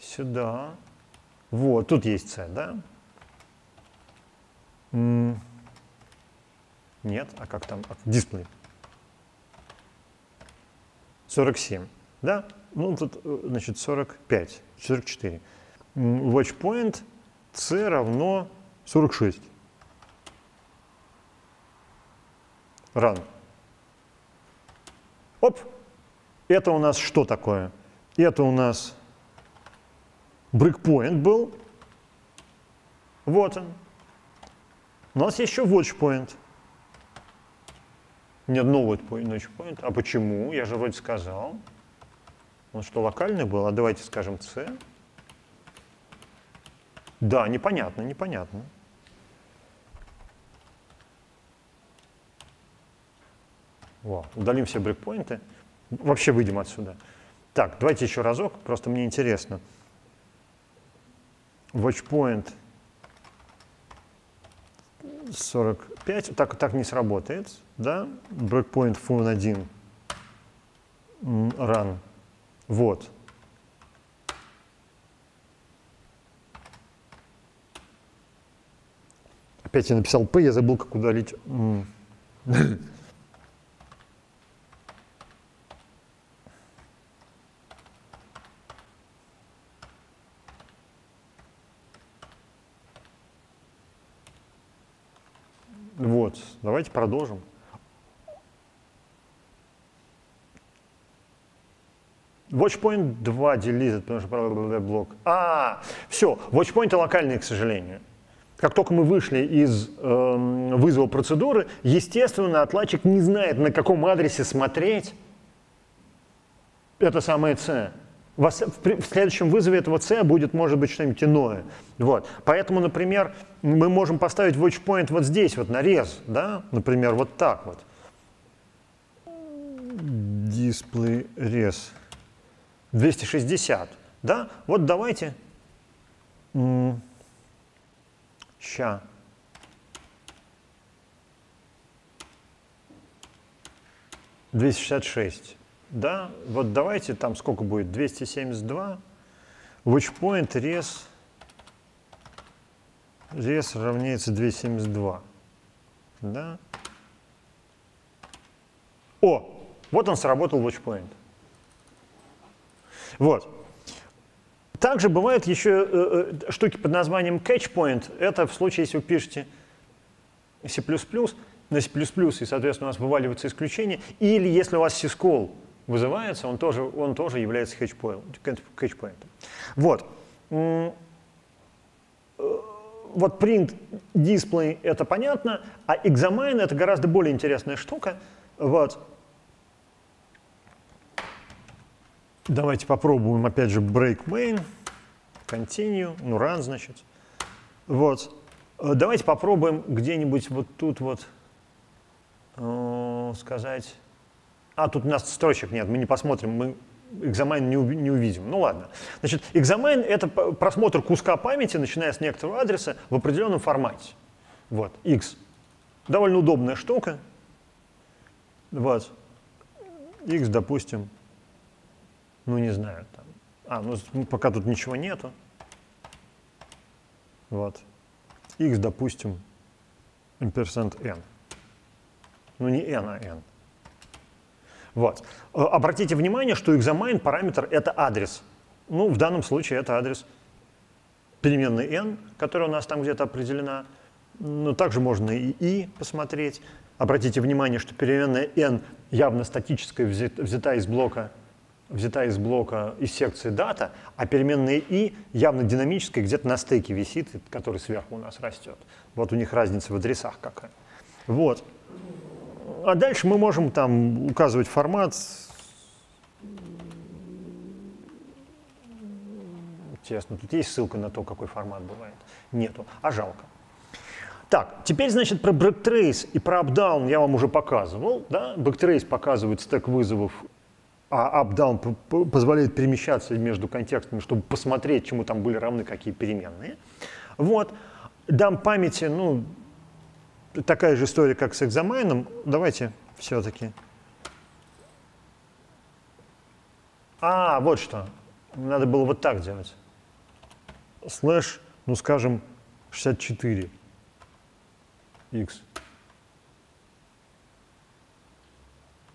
сюда. Вот, тут есть c, да? Нет, а как там? Дисплей. 47, да? Ну, тут, э, значит, 45, 44. Watch point c равно 46. Run. Оп! Это у нас что такое? Это у нас breakpoint был. Вот он. У нас есть еще watchpoint. Нет, новый watchpoint. А почему? Я же вроде сказал. Он что, локальный был? А давайте скажем c. Да, непонятно, непонятно. Во, удалим все брейкпоинты. Вообще выйдем отсюда. Так, давайте еще разок, просто мне интересно. Watchpoint 45, так, так не сработает, да? Breakpoint fun1 run. Вот. Опять я написал P, я забыл, как удалить. Вот, давайте продолжим. Watchpoint 2 deleted, потому что блок. А, все, watchpoint локальные, к сожалению. Как только мы вышли из э, вызова процедуры, естественно, отладчик не знает, на каком адресе смотреть это самое C в следующем вызове этого C будет, может быть, что-нибудь иное. Вот. Поэтому, например, мы можем поставить watchpoint вот здесь, вот нарез, да, например, вот так вот. Display res 260, да, вот давайте, ща, двести шестьдесят шесть да, вот давайте там сколько будет, 272, watchpoint res, res равняется 272, да. О, вот он сработал watchpoint. Вот. Также бывают еще э, э, штуки под названием catchpoint. Это в случае, если вы пишете C++, на C++, и, соответственно, у вас вываливаются исключения, или если у вас syscall вызывается, он тоже, он тоже является хэтчпоинтом. Вот. Э, вот print display это понятно, а examine это гораздо более интересная штука. Вот. Давайте попробуем опять же break main, continue, ну run значит. Вот. Э, давайте попробуем где-нибудь вот тут вот э, сказать а, тут у нас строчек нет, мы не посмотрим, мы экзамен не, не увидим. Ну ладно. Значит, экзамен — это просмотр куска памяти, начиная с некоторого адреса, в определенном формате. Вот, x. Довольно удобная штука. Вот. x, допустим, ну не знаю, там. А, ну пока тут ничего нету. Вот. x, допустим, ampersand n. Ну не n, а n. Вот. Э, обратите внимание, что examine параметр — это адрес. Ну, в данном случае это адрес переменной n, которая у нас там где-то определена. Но также можно и i посмотреть. Обратите внимание, что переменная n явно статическая, взята из блока взята из блока, из секции дата, а переменная i явно динамическая, где-то на стейке висит, который сверху у нас растет. Вот у них разница в адресах какая. Вот а дальше мы можем там указывать формат. Интересно, тут есть ссылка на то, какой формат бывает? Нету, а жалко. Так, теперь, значит, про backtrace и про updown я вам уже показывал. Да? Backtrace показывает стек вызовов, а updown позволяет перемещаться между контекстами, чтобы посмотреть, чему там были равны какие переменные. Вот. Дам памяти, ну, такая же история, как с экзаменом. Давайте все-таки. А, вот что. Надо было вот так делать. слэш, ну скажем, 64 x.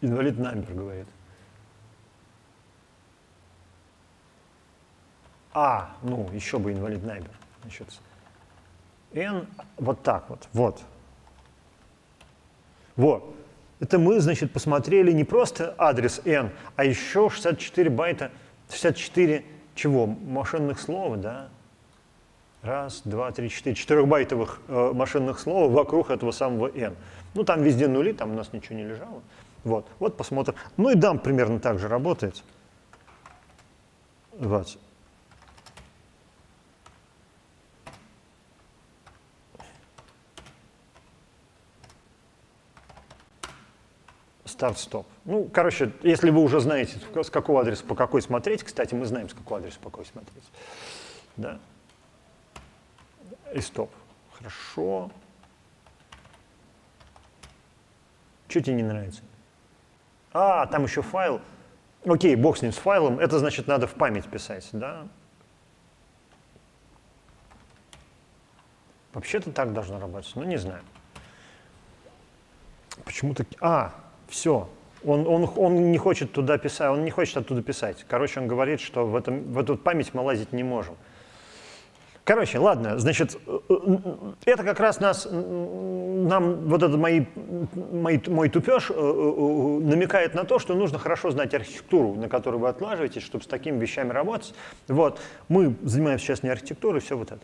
Инвалид намбер говорит. А, ну, еще бы инвалид намбер. Значит, n вот так вот, вот. Вот. Это мы, значит, посмотрели не просто адрес n, а еще 64 байта, 64 чего? Машинных слов, да? Раз, два, три, четыре. Четырехбайтовых э, машинных слов вокруг этого самого n. Ну, там везде нули, там у нас ничего не лежало. Вот, вот посмотрим. Ну и дам примерно так же работает. Вот. Старт-стоп. Ну, короче, если вы уже знаете, с какого адреса по какой смотреть, кстати, мы знаем, с какого адреса по какой смотреть. Да. И стоп. Хорошо. Что тебе не нравится? А, там еще файл. Окей, бог с ним, с файлом. Это значит, надо в память писать, да? Вообще-то так должно работать, но не знаю. Почему-то... А, все. Он, он, он не хочет туда писать, он не хочет оттуда писать. Короче, он говорит, что в, этом, в эту память мы лазить не можем. Короче, ладно, значит, э, э, это как раз нас, нам вот этот мои, мои, мой тупеж э, намекает на то, что нужно хорошо знать архитектуру, на которую вы отлаживаетесь, чтобы с такими вещами работать. Вот, мы занимаемся сейчас не архитектурой, все вот это.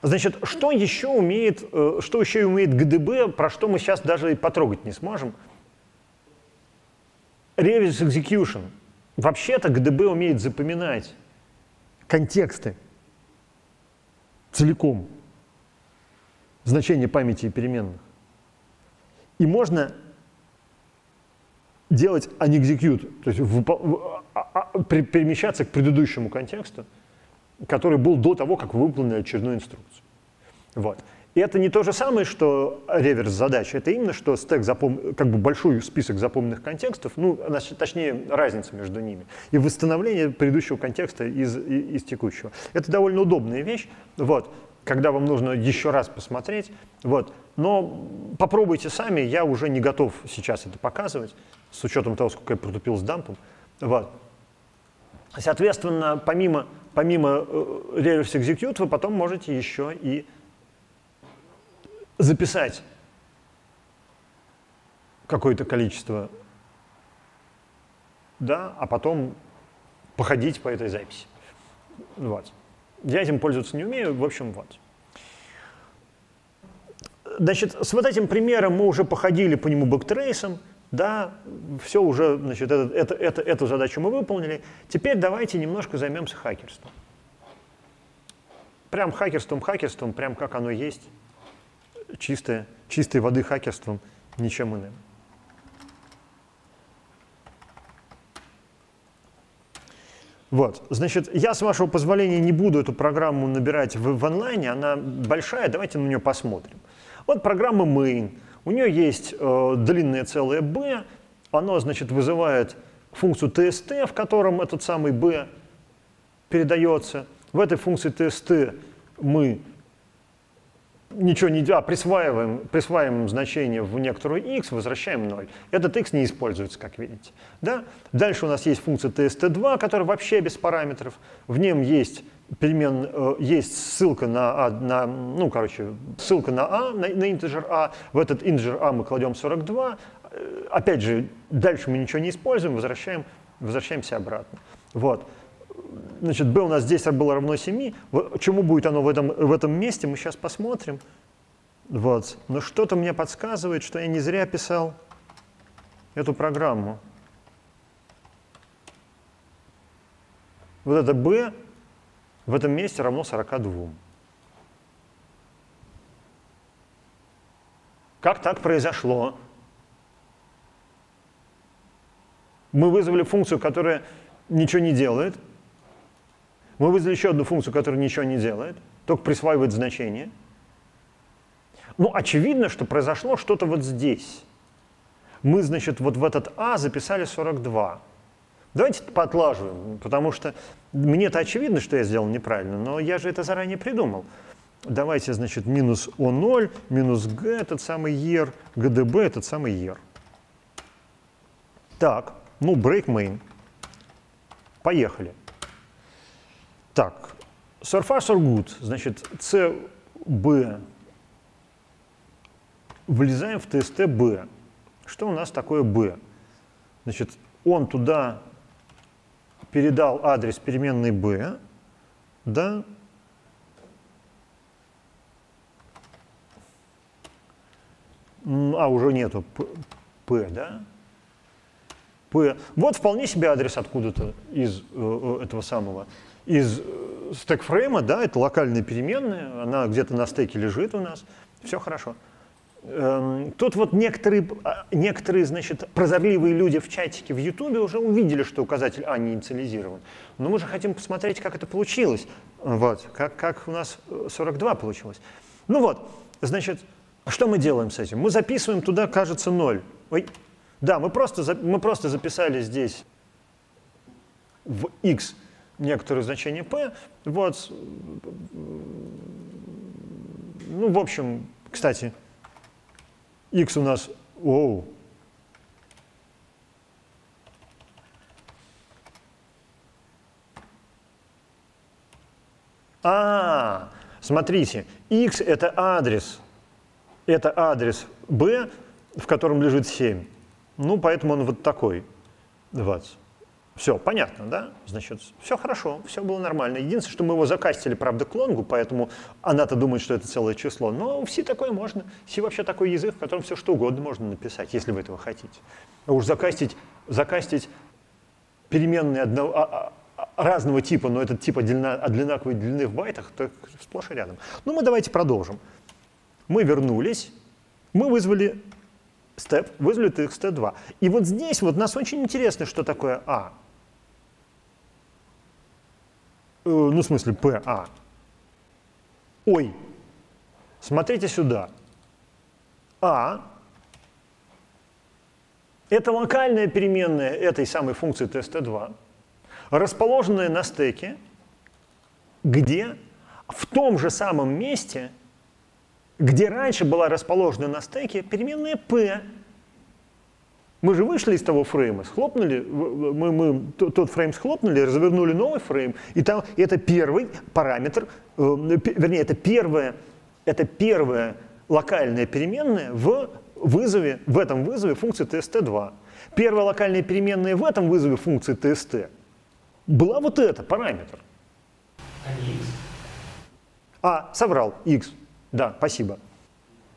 Значит, что еще умеет, что еще умеет ГДБ, про что мы сейчас даже и потрогать не сможем – Reverse execution. Вообще-то ГДБ умеет запоминать контексты целиком, значение памяти и переменных. И можно делать unexecute, то есть а, а, перемещаться к предыдущему контексту, который был до того, как вы выполнили очередную инструкцию. Вот. И это не то же самое, что реверс задача, это именно что стек запом... как бы большой список запомненных контекстов, ну, точнее, разница между ними, и восстановление предыдущего контекста из, из текущего. Это довольно удобная вещь, вот, когда вам нужно еще раз посмотреть, вот. Но попробуйте сами, я уже не готов сейчас это показывать, с учетом того, сколько я протупил с дампом. Вот. Соответственно, помимо, помимо э, reverse execute, вы потом можете еще и записать какое-то количество, да, а потом походить по этой записи. Вот. Я этим пользоваться не умею, в общем, вот. Значит, с вот этим примером мы уже походили по нему backtrace ом, да, все уже, значит, это, это, это, эту задачу мы выполнили. Теперь давайте немножко займемся хакерством. Прям хакерством, хакерством, прям как оно есть чистое, чистой воды хакерством, ничем иным. Вот, значит, я, с вашего позволения, не буду эту программу набирать в, в онлайне, она большая, давайте на нее посмотрим. Вот программа main, у нее есть э, длинное целое b, оно, значит, вызывает функцию tst, в котором этот самый b передается. В этой функции tst мы ничего не а присваиваем, присваиваем значение в некоторую x, возвращаем 0. Этот x не используется, как видите. Да? Дальше у нас есть функция tst2, которая вообще без параметров. В нем есть перемен, э, есть ссылка на, а, на, ну, короче, ссылка на а, на, на интеджер а. В этот интеджер а мы кладем 42. Э, опять же, дальше мы ничего не используем, возвращаем, возвращаемся обратно. Вот значит, b у нас здесь было равно 7. Чему будет оно в этом, в этом месте, мы сейчас посмотрим. Вот. Но что-то мне подсказывает, что я не зря писал эту программу. Вот это b в этом месте равно 42. Как так произошло? Мы вызвали функцию, которая ничего не делает, мы вызвали еще одну функцию, которая ничего не делает, только присваивает значение. Ну, очевидно, что произошло что-то вот здесь. Мы, значит, вот в этот А записали 42. Давайте поотлаживаем, потому что мне это очевидно, что я сделал неправильно, но я же это заранее придумал. Давайте, значит, минус О0, минус Г, этот самый ER, ГДБ, этот самый ER. Так, ну, break main. Поехали. Так, so good. Значит, CB. Влезаем в TST B. Что у нас такое B? Значит, он туда передал адрес переменной b, да, а уже нету p, да, p. Вот вполне себе адрес откуда-то из э, э этого самого, из э, стекфрейма, да, это локальная переменная, она где-то на стеке лежит у нас, все хорошо. Эм, тут вот некоторые, а, некоторые, значит, прозорливые люди в чатике в Ютубе уже увидели, что указатель А не инициализирован. Но мы же хотим посмотреть, как это получилось. Вот, как, как у нас 42 получилось. Ну вот, значит, что мы делаем с этим? Мы записываем туда, кажется, 0. Ой, да, мы просто, мы просто записали здесь в x некоторое значение p. Вот, ну, в общем, кстати, x у нас, оу, А, смотрите, x это адрес, это адрес b, в котором лежит 7. Ну, поэтому он вот такой, 20. Все, понятно, да? Значит, все хорошо, все было нормально. Единственное, что мы его закастили, правда, к лонгу, поэтому она-то думает, что это целое число. Но в C такое можно. C вообще такой язык, в котором все что угодно можно написать, если вы этого хотите. А уж закастить, закастить переменные одного, а, а, разного типа, но этот тип одинаковой длины в байтах, то сплошь и рядом. Ну, мы давайте продолжим. Мы вернулись, мы вызвали step, вызвали txt2. И вот здесь вот нас очень интересно, что такое А. Э, ну, в смысле, ПА. Ой, смотрите сюда. А – это локальная переменная этой самой функции tst2, расположенная на стеке, где в том же самом месте, где раньше была расположена на стеке переменная p, мы же вышли из того фрейма, схлопнули, мы, мы тот фрейм схлопнули, развернули новый фрейм, и там и это первый параметр, э, вернее, это первая, это первая локальная переменная в вызове, в этом вызове функции tst2. Первая локальная переменная в этом вызове функции tst была вот эта, параметр. А x? А, соврал, x. Да, спасибо.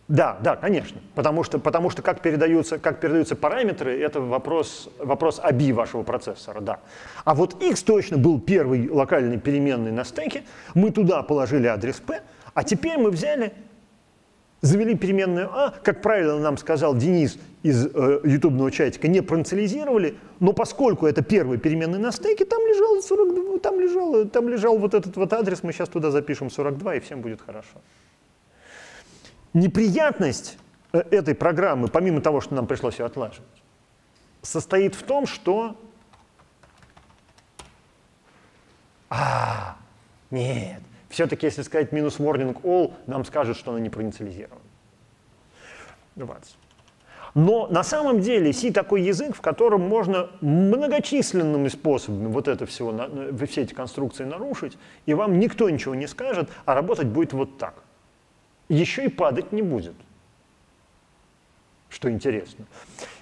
Да, да, конечно. Потому что, потому что как, передаются, как передаются параметры, это вопрос, вопрос ABI вашего процессора, да. А вот x точно был первый локальный переменный на стеке, мы туда положили адрес p, а теперь мы взяли, завели переменную а, как правильно нам сказал Денис из э, ютубного чатика, не проинициализировали, но поскольку это первый переменный на стеке, там лежал, 42, там, лежал, там лежал вот этот вот адрес, мы сейчас туда запишем 42, и всем будет хорошо. Неприятность э, этой программы, помимо того, что нам пришлось ее отлаживать, состоит в том, что... А, нет, все-таки, если сказать минус warning all, нам скажут, что она не проинициализирована. Но на самом деле C такой язык, в котором можно многочисленными способами вот это всего, все эти конструкции нарушить, и вам никто ничего не скажет, а работать будет вот так еще и падать не будет. Что интересно.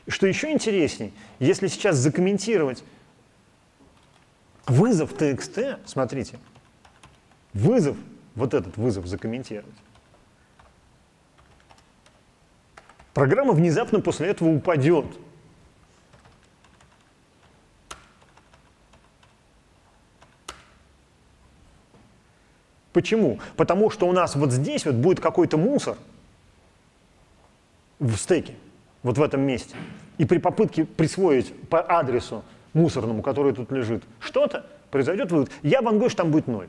Что еще интересней, если сейчас закомментировать вызов TXT, смотрите, вызов, вот этот вызов закомментировать, программа внезапно после этого упадет. Почему? Потому что у нас вот здесь вот будет какой-то мусор в стеке, вот в этом месте. И при попытке присвоить по адресу мусорному, который тут лежит, что-то, произойдет вывод. Я говорю, что там будет ноль.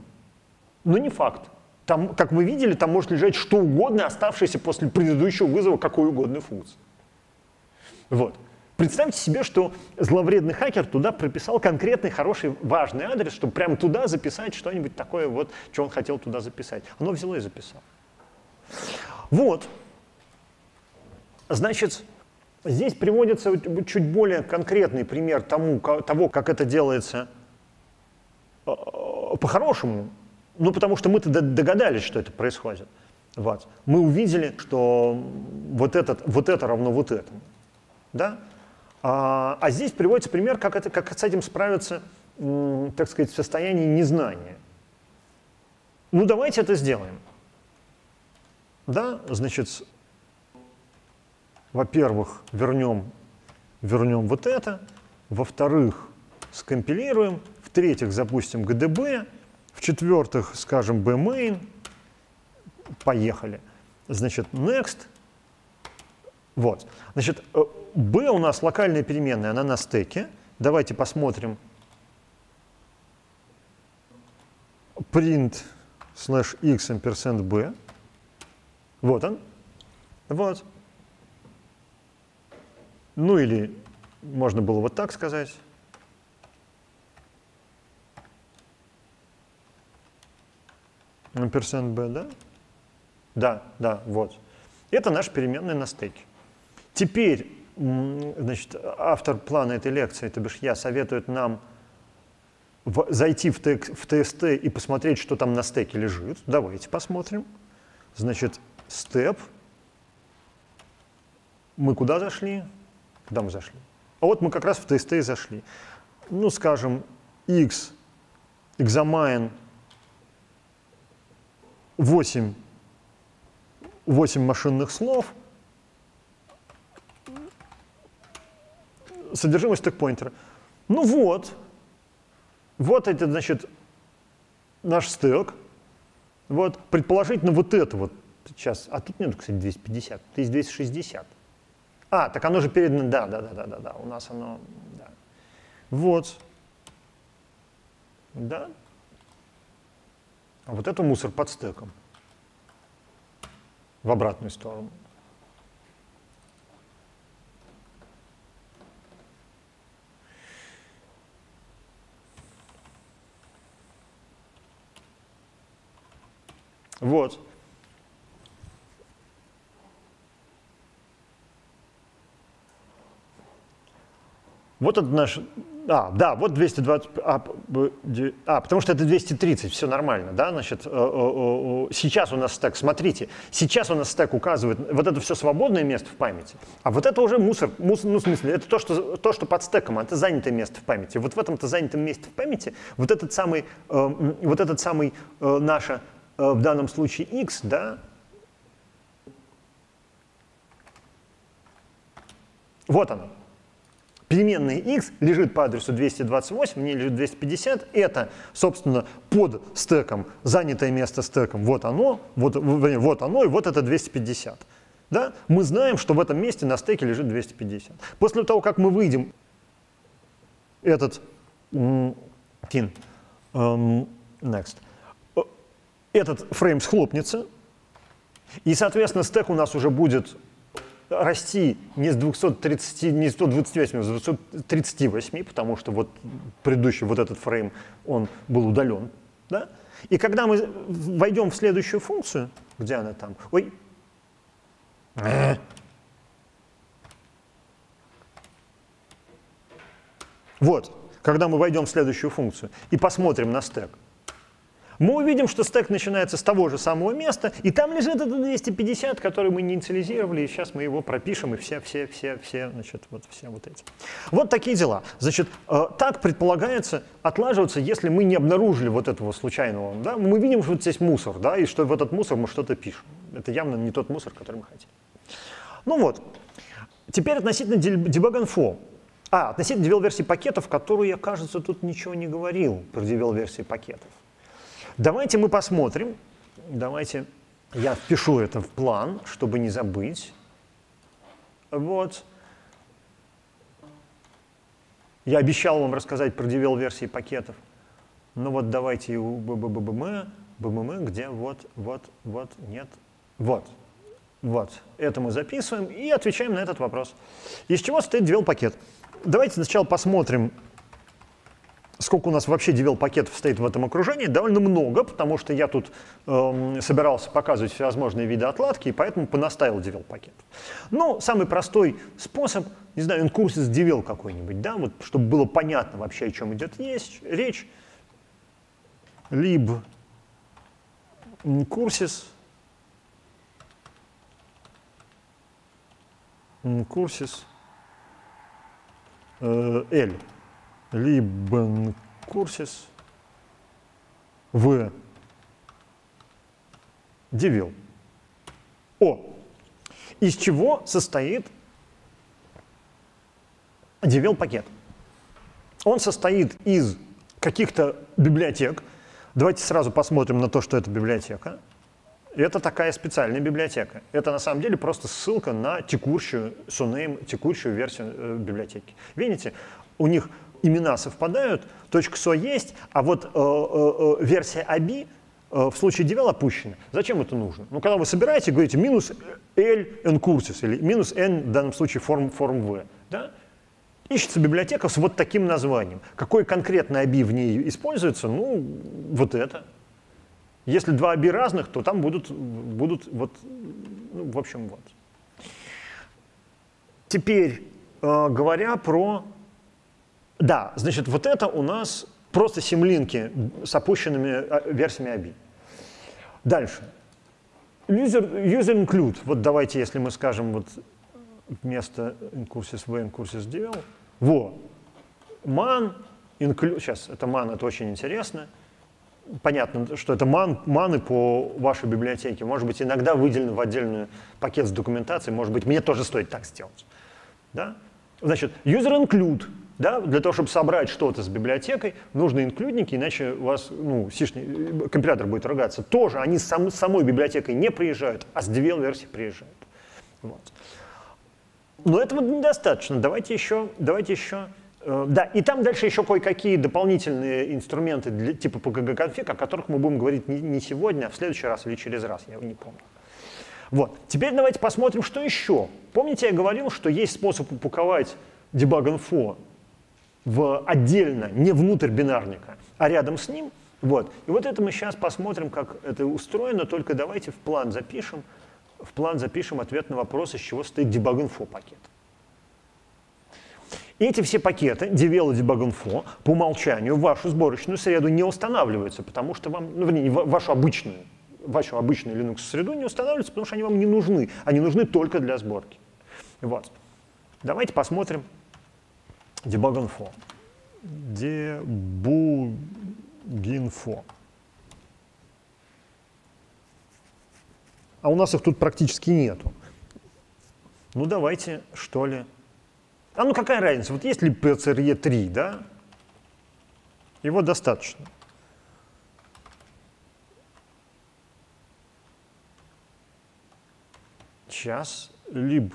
Но не факт. Там, как вы видели, там может лежать что угодно, оставшееся после предыдущего вызова какой угодно функции. Вот. Представьте себе, что зловредный хакер туда прописал конкретный, хороший, важный адрес, чтобы прямо туда записать что-нибудь такое, вот, что он хотел туда записать. Оно взяло и записало. Вот. Значит, здесь приводится чуть более конкретный пример тому, того, как это делается э, по-хорошему, ну, потому что мы-то догадались, что это происходит. Вот. Мы увидели, что вот, этот, вот это равно вот этому. Да? А, а здесь приводится пример, как, это, как с этим справиться, так сказать, в состоянии незнания. Ну, давайте это сделаем. Да, значит, во-первых, вернем, вернем вот это, во-вторых, скомпилируем, в-третьих, запустим GDB, в-четвертых, скажем bmain, поехали. Значит, next, вот. Значит, b у нас локальная переменная, она на стеке. Давайте посмотрим. print slash x ampersand b. Вот он. Вот. Ну или можно было вот так сказать. Амперсент b, да? Да, да, вот. Это наш переменный на стеке. Теперь, значит, автор плана этой лекции, то бишь я, советует нам в, зайти в, тек, в TST и посмотреть, что там на стеке лежит. Давайте посмотрим. Значит, степ. Мы куда зашли? Куда мы зашли? А вот мы как раз в TST и зашли. Ну, скажем, x, examine 8 8 машинных слов, содержимое стек-поинтера. Ну вот, вот это, значит, наш стек. Вот, предположительно, вот это вот сейчас, а тут нет, кстати, 250, тут есть 260. А, так оно же передано, да, да, да, да, да, да, у нас оно, да. Вот. Да. А вот это мусор под стеком в обратную сторону. Вот. Вот это наш а, да, вот 220, а, а, потому что это 230, все нормально, да, значит, э, э, э, сейчас у нас стек, смотрите, сейчас у нас стек указывает, вот это все свободное место в памяти, а вот это уже мусор, мусор ну, в смысле, это то, что, то, что под стеком, это занятое место в памяти. Вот в этом-то занятом месте в памяти, вот этот самый, вот этот самый наша, в данном случае x, да, вот оно, переменная x лежит по адресу 228, мне лежит 250. Это, собственно, под стеком, занятое место стеком. Вот оно, вот, вот оно, и вот это 250. Да? Мы знаем, что в этом месте на стеке лежит 250. После того, как мы выйдем этот um, next, этот фрейм схлопнется, и, соответственно, стек у нас уже будет расти не с 230, не с 128, а с 238, потому что вот предыдущий вот этот фрейм, он был удален. Да? И когда мы войдем в следующую функцию, где она там? Ой. Вот, когда мы войдем в следующую функцию и посмотрим на стек, мы увидим, что стек начинается с того же самого места, и там лежит этот 250, который мы не инициализировали, и сейчас мы его пропишем, и все, все, все, все, значит, вот все вот эти. Вот такие дела. Значит, э, так предполагается отлаживаться, если мы не обнаружили вот этого случайного. Да? Мы видим, что вот здесь мусор, да, и что в этот мусор мы что-то пишем. Это явно не тот мусор, который мы хотим. Ну вот. Теперь относительно debug.info. А, относительно devel-версии пакетов, которую я, кажется, тут ничего не говорил про devel-версии пакетов. Давайте мы посмотрим. Давайте я впишу это в план, чтобы не забыть. Вот. Я обещал вам рассказать про девел версии пакетов. Ну вот давайте у БББМ, БММ, где вот, вот, вот, нет, вот. Вот, это мы записываем и отвечаем на этот вопрос. Из чего состоит devel пакет? Давайте сначала посмотрим, сколько у нас вообще devel пакетов стоит в этом окружении. Довольно много, потому что я тут э, собирался показывать всевозможные виды отладки, и поэтому понаставил devel пакет. Ну, самый простой способ, не знаю, incursus devel какой-нибудь, да, вот, чтобы было понятно вообще, о чем идет есть, речь. Lib incursus incursus э, L либо курсис в девил. О, из чего состоит девил пакет? Он состоит из каких-то библиотек. Давайте сразу посмотрим на то, что это библиотека. Это такая специальная библиотека. Это на самом деле просто ссылка на текущую Suname, текущую версию э, библиотеки. Видите, у них имена совпадают, точка .so есть, а вот э, э, э версия ABI э, в случае devel опущена. Зачем это нужно? Ну, когда вы собираете, говорите минус L n cursus или минус n, в данном случае форм, форм V. Да? Ищется библиотека с вот таким названием. Какой конкретно ABI в ней используется? Ну, вот это. Если два ABI разных, то там будут, будут вот, ну, в общем, вот. Теперь, э, говоря про да, значит, вот это у нас просто симлинки с опущенными а, версиями ABI. Дальше. User, user include. Вот давайте, если мы скажем вот вместо incursus v incursus devel. Во. Man include. Сейчас, это man, это очень интересно. Понятно, что это man, маны по вашей библиотеке. Может быть, иногда выделены в отдельный пакет с документацией. Может быть, мне тоже стоит так сделать. Да? Значит, user include да, для того, чтобы собрать что-то с библиотекой, нужны инклюдники, иначе у вас ну, сишний, компилятор будет ругаться. Тоже они с сам, самой библиотекой не приезжают, а с DVL-версии приезжают. Вот. Но этого недостаточно. Давайте еще, давайте еще э, да, и там дальше еще кое-какие дополнительные инструменты для, типа PGG-конфиг, о которых мы будем говорить не, не сегодня, а в следующий раз или через раз, я не помню. Вот. Теперь давайте посмотрим, что еще. Помните, я говорил, что есть способ упаковать debug-info в отдельно, не внутрь бинарника, а рядом с ним. Вот. И вот это мы сейчас посмотрим, как это устроено, только давайте в план запишем, в план запишем ответ на вопрос, из чего стоит debug-info пакет. Эти все пакеты, devel и debug-info, по умолчанию в вашу сборочную среду не устанавливаются, потому что вам, ну, вернее, в вашу обычную, вашу обычную Linux среду не устанавливаются, потому что они вам не нужны. Они нужны только для сборки. Вот. Давайте посмотрим, Debug.info. Debug.info. А у нас их тут практически нету. Ну давайте, что ли. А ну какая разница, вот есть ли PCRE3, да? Его достаточно. Сейчас lib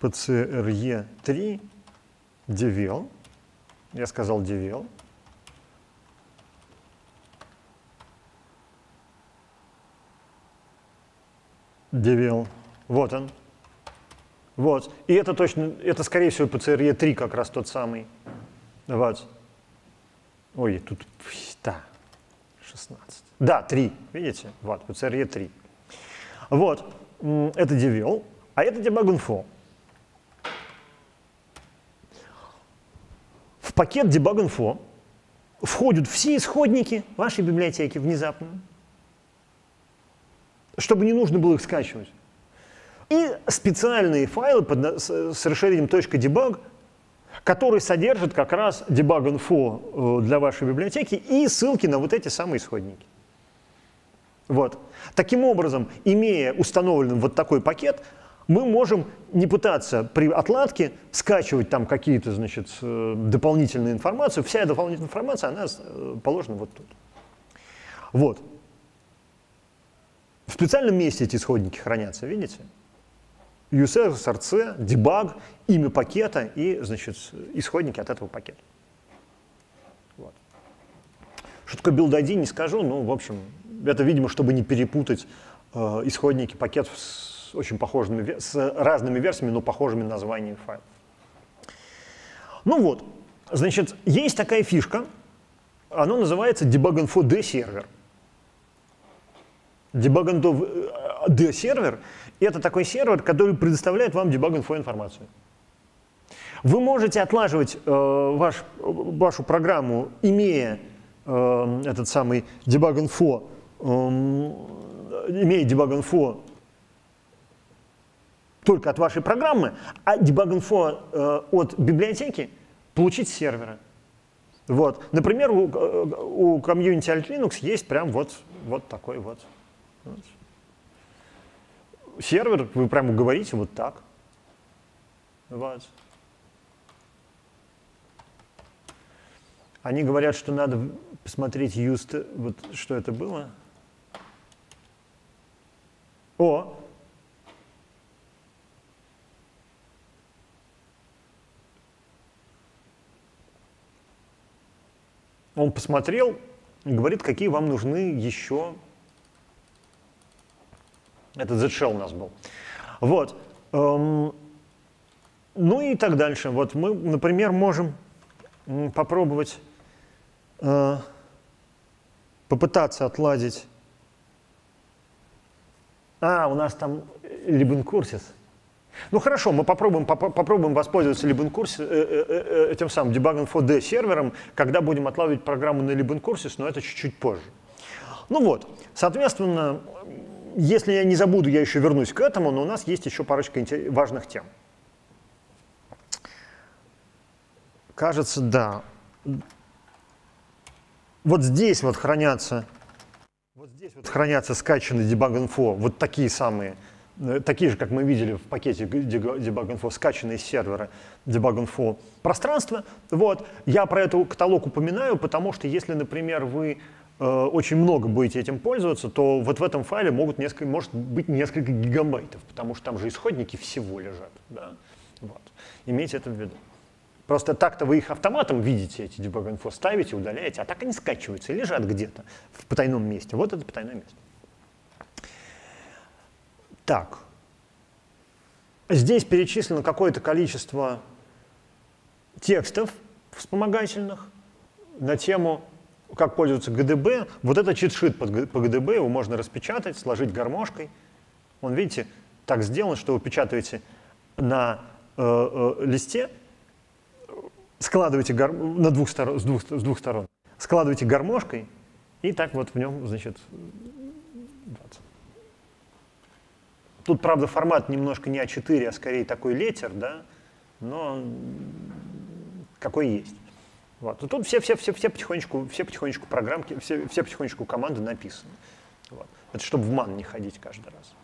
PCRE3 DVL. Я сказал DVL. DVL. Вот он. Вот. И это точно, это скорее всего PCRE3 как раз тот самый. Вот. Ой, тут, да, 16. Да, 3, видите? Вот, PCRE3. Вот, это DVL, а это debug info. Пакет debug.info входят все исходники вашей библиотеки внезапно, чтобы не нужно было их скачивать. И специальные файлы под, с, расширением .debug, которые содержат как раз debug.info э, для вашей библиотеки и ссылки на вот эти самые исходники. Вот. Таким образом, имея установленным вот такой пакет, мы можем не пытаться при отладке скачивать там какие-то, значит, э, дополнительную информацию. Вся дополнительная информация, она э, положена вот тут. Вот. В специальном месте эти исходники хранятся, видите? USR, SRC, debug, имя пакета и, значит, исходники от этого пакета. Вот. Что такое build ID, не скажу, но, в общем, это, видимо, чтобы не перепутать э, исходники, пакет с очень похожими, с разными версиями, но похожими названиями файлов. Ну вот, значит, есть такая фишка, она называется debug d сервер. Debug d сервер – это такой сервер, который предоставляет вам debug информацию. Вы можете отлаживать э, ваш, вашу программу, имея э, этот самый debug info, э, имея debug info только от вашей программы, а info э, от библиотеки получить с сервера. Вот. Например, у, э, у комьюнити Alt Linux есть прям вот, вот такой вот. вот. Сервер, вы прямо говорите вот так. Вот. Они говорят, что надо посмотреть used, вот что это было. О! Он посмотрел говорит, какие вам нужны еще. Это Z-Shell у нас был. Вот. Эм, ну и так дальше. Вот мы, например, можем попробовать э, попытаться отладить. А, у нас там Либенкурсис. Ну хорошо, мы попробуем, поп попробуем воспользоваться Либенкурс, э, э, э, этим самым Debugging for D сервером, когда будем отлавливать программу на Либенкурсис, но это чуть-чуть позже. Ну вот, соответственно, если я не забуду, я еще вернусь к этому, но у нас есть еще парочка важных тем. Кажется, да вот здесь вот хранятся, вот здесь вот хранятся скачанные debug-info, вот такие самые, э, такие же, как мы видели в пакете debug-info, скачанные с сервера debug-info пространства. Вот. Я про эту каталог упоминаю, потому что если, например, вы э, очень много будете этим пользоваться, то вот в этом файле могут несколько, может быть несколько гигабайтов, потому что там же исходники всего лежат. Да? Вот. Имейте это в виду. Просто так-то вы их автоматом видите, эти debug-info, ставите, удаляете, а так они скачиваются и лежат где-то в потайном месте. Вот это потайное место. Так. Здесь перечислено какое-то количество текстов вспомогательных на тему, как пользоваться ГДБ. Вот это чит-шит по ГДБ, его можно распечатать, сложить гармошкой. Он, видите, так сделан, что вы печатаете на э, э, листе, складываете гар... на двух сторон, с, двух, с двух сторон, складываете гармошкой, и так вот в нем, значит, вот. Тут, правда, формат немножко не А4, а скорее такой летер, да, но какой есть. Вот. И тут все, все, все, все потихонечку, все потихонечку программки, все, все потихонечку команды написаны. Вот. Это чтобы в ман не ходить каждый раз.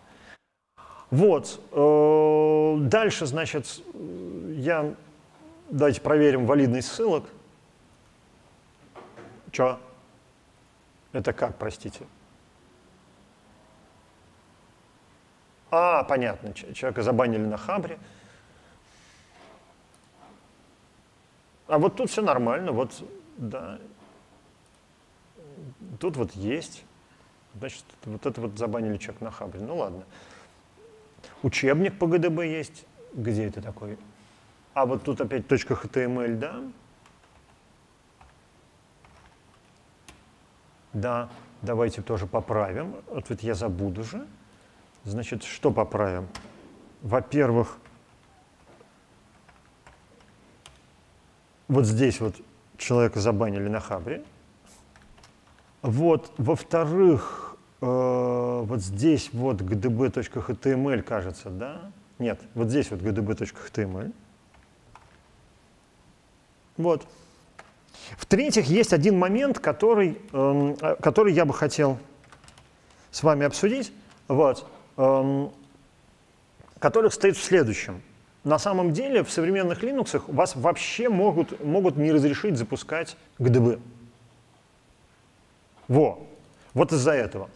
Вот. Э, дальше, значит, я Давайте проверим валидность ссылок. Че? Это как, простите? А, понятно, человека забанили на Хабре. А вот тут все нормально, вот, да. Тут вот есть. Значит, вот это вот забанили человек на Хабре. Ну ладно. Учебник по ГДБ есть. Где это такой? А вот тут опять точка .html, да? Да, давайте тоже поправим. Вот ведь я забуду же. Значит, что поправим? Во-первых, вот здесь вот человека забанили на хабре. Вот, во-вторых, э, вот здесь вот gdb.html, кажется, да? Нет, вот здесь вот gdb.html. Вот. В-третьих, есть один момент, который, эм, который я бы хотел с вами обсудить, вот, который стоит в следующем. На самом деле в современных Linux вас вообще могут, могут не разрешить запускать GDB. Во. Вот из-за этого.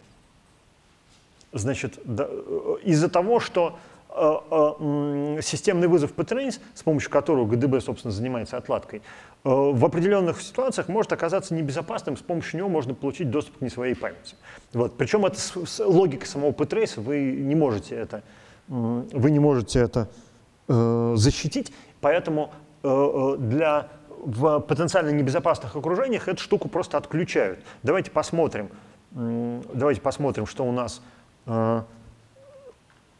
Значит, да, э, из-за того, что системный вызов ptrace, с помощью которого ГДБ, собственно, занимается отладкой, в определенных ситуациях может оказаться небезопасным, с помощью него можно получить доступ к не своей памяти. Вот. Причем это с, логика самого ptrace, вы не можете это, вы не можете это э, защитить, поэтому э, для в потенциально небезопасных окружениях эту штуку просто отключают. Давайте посмотрим, давайте посмотрим, что у нас э,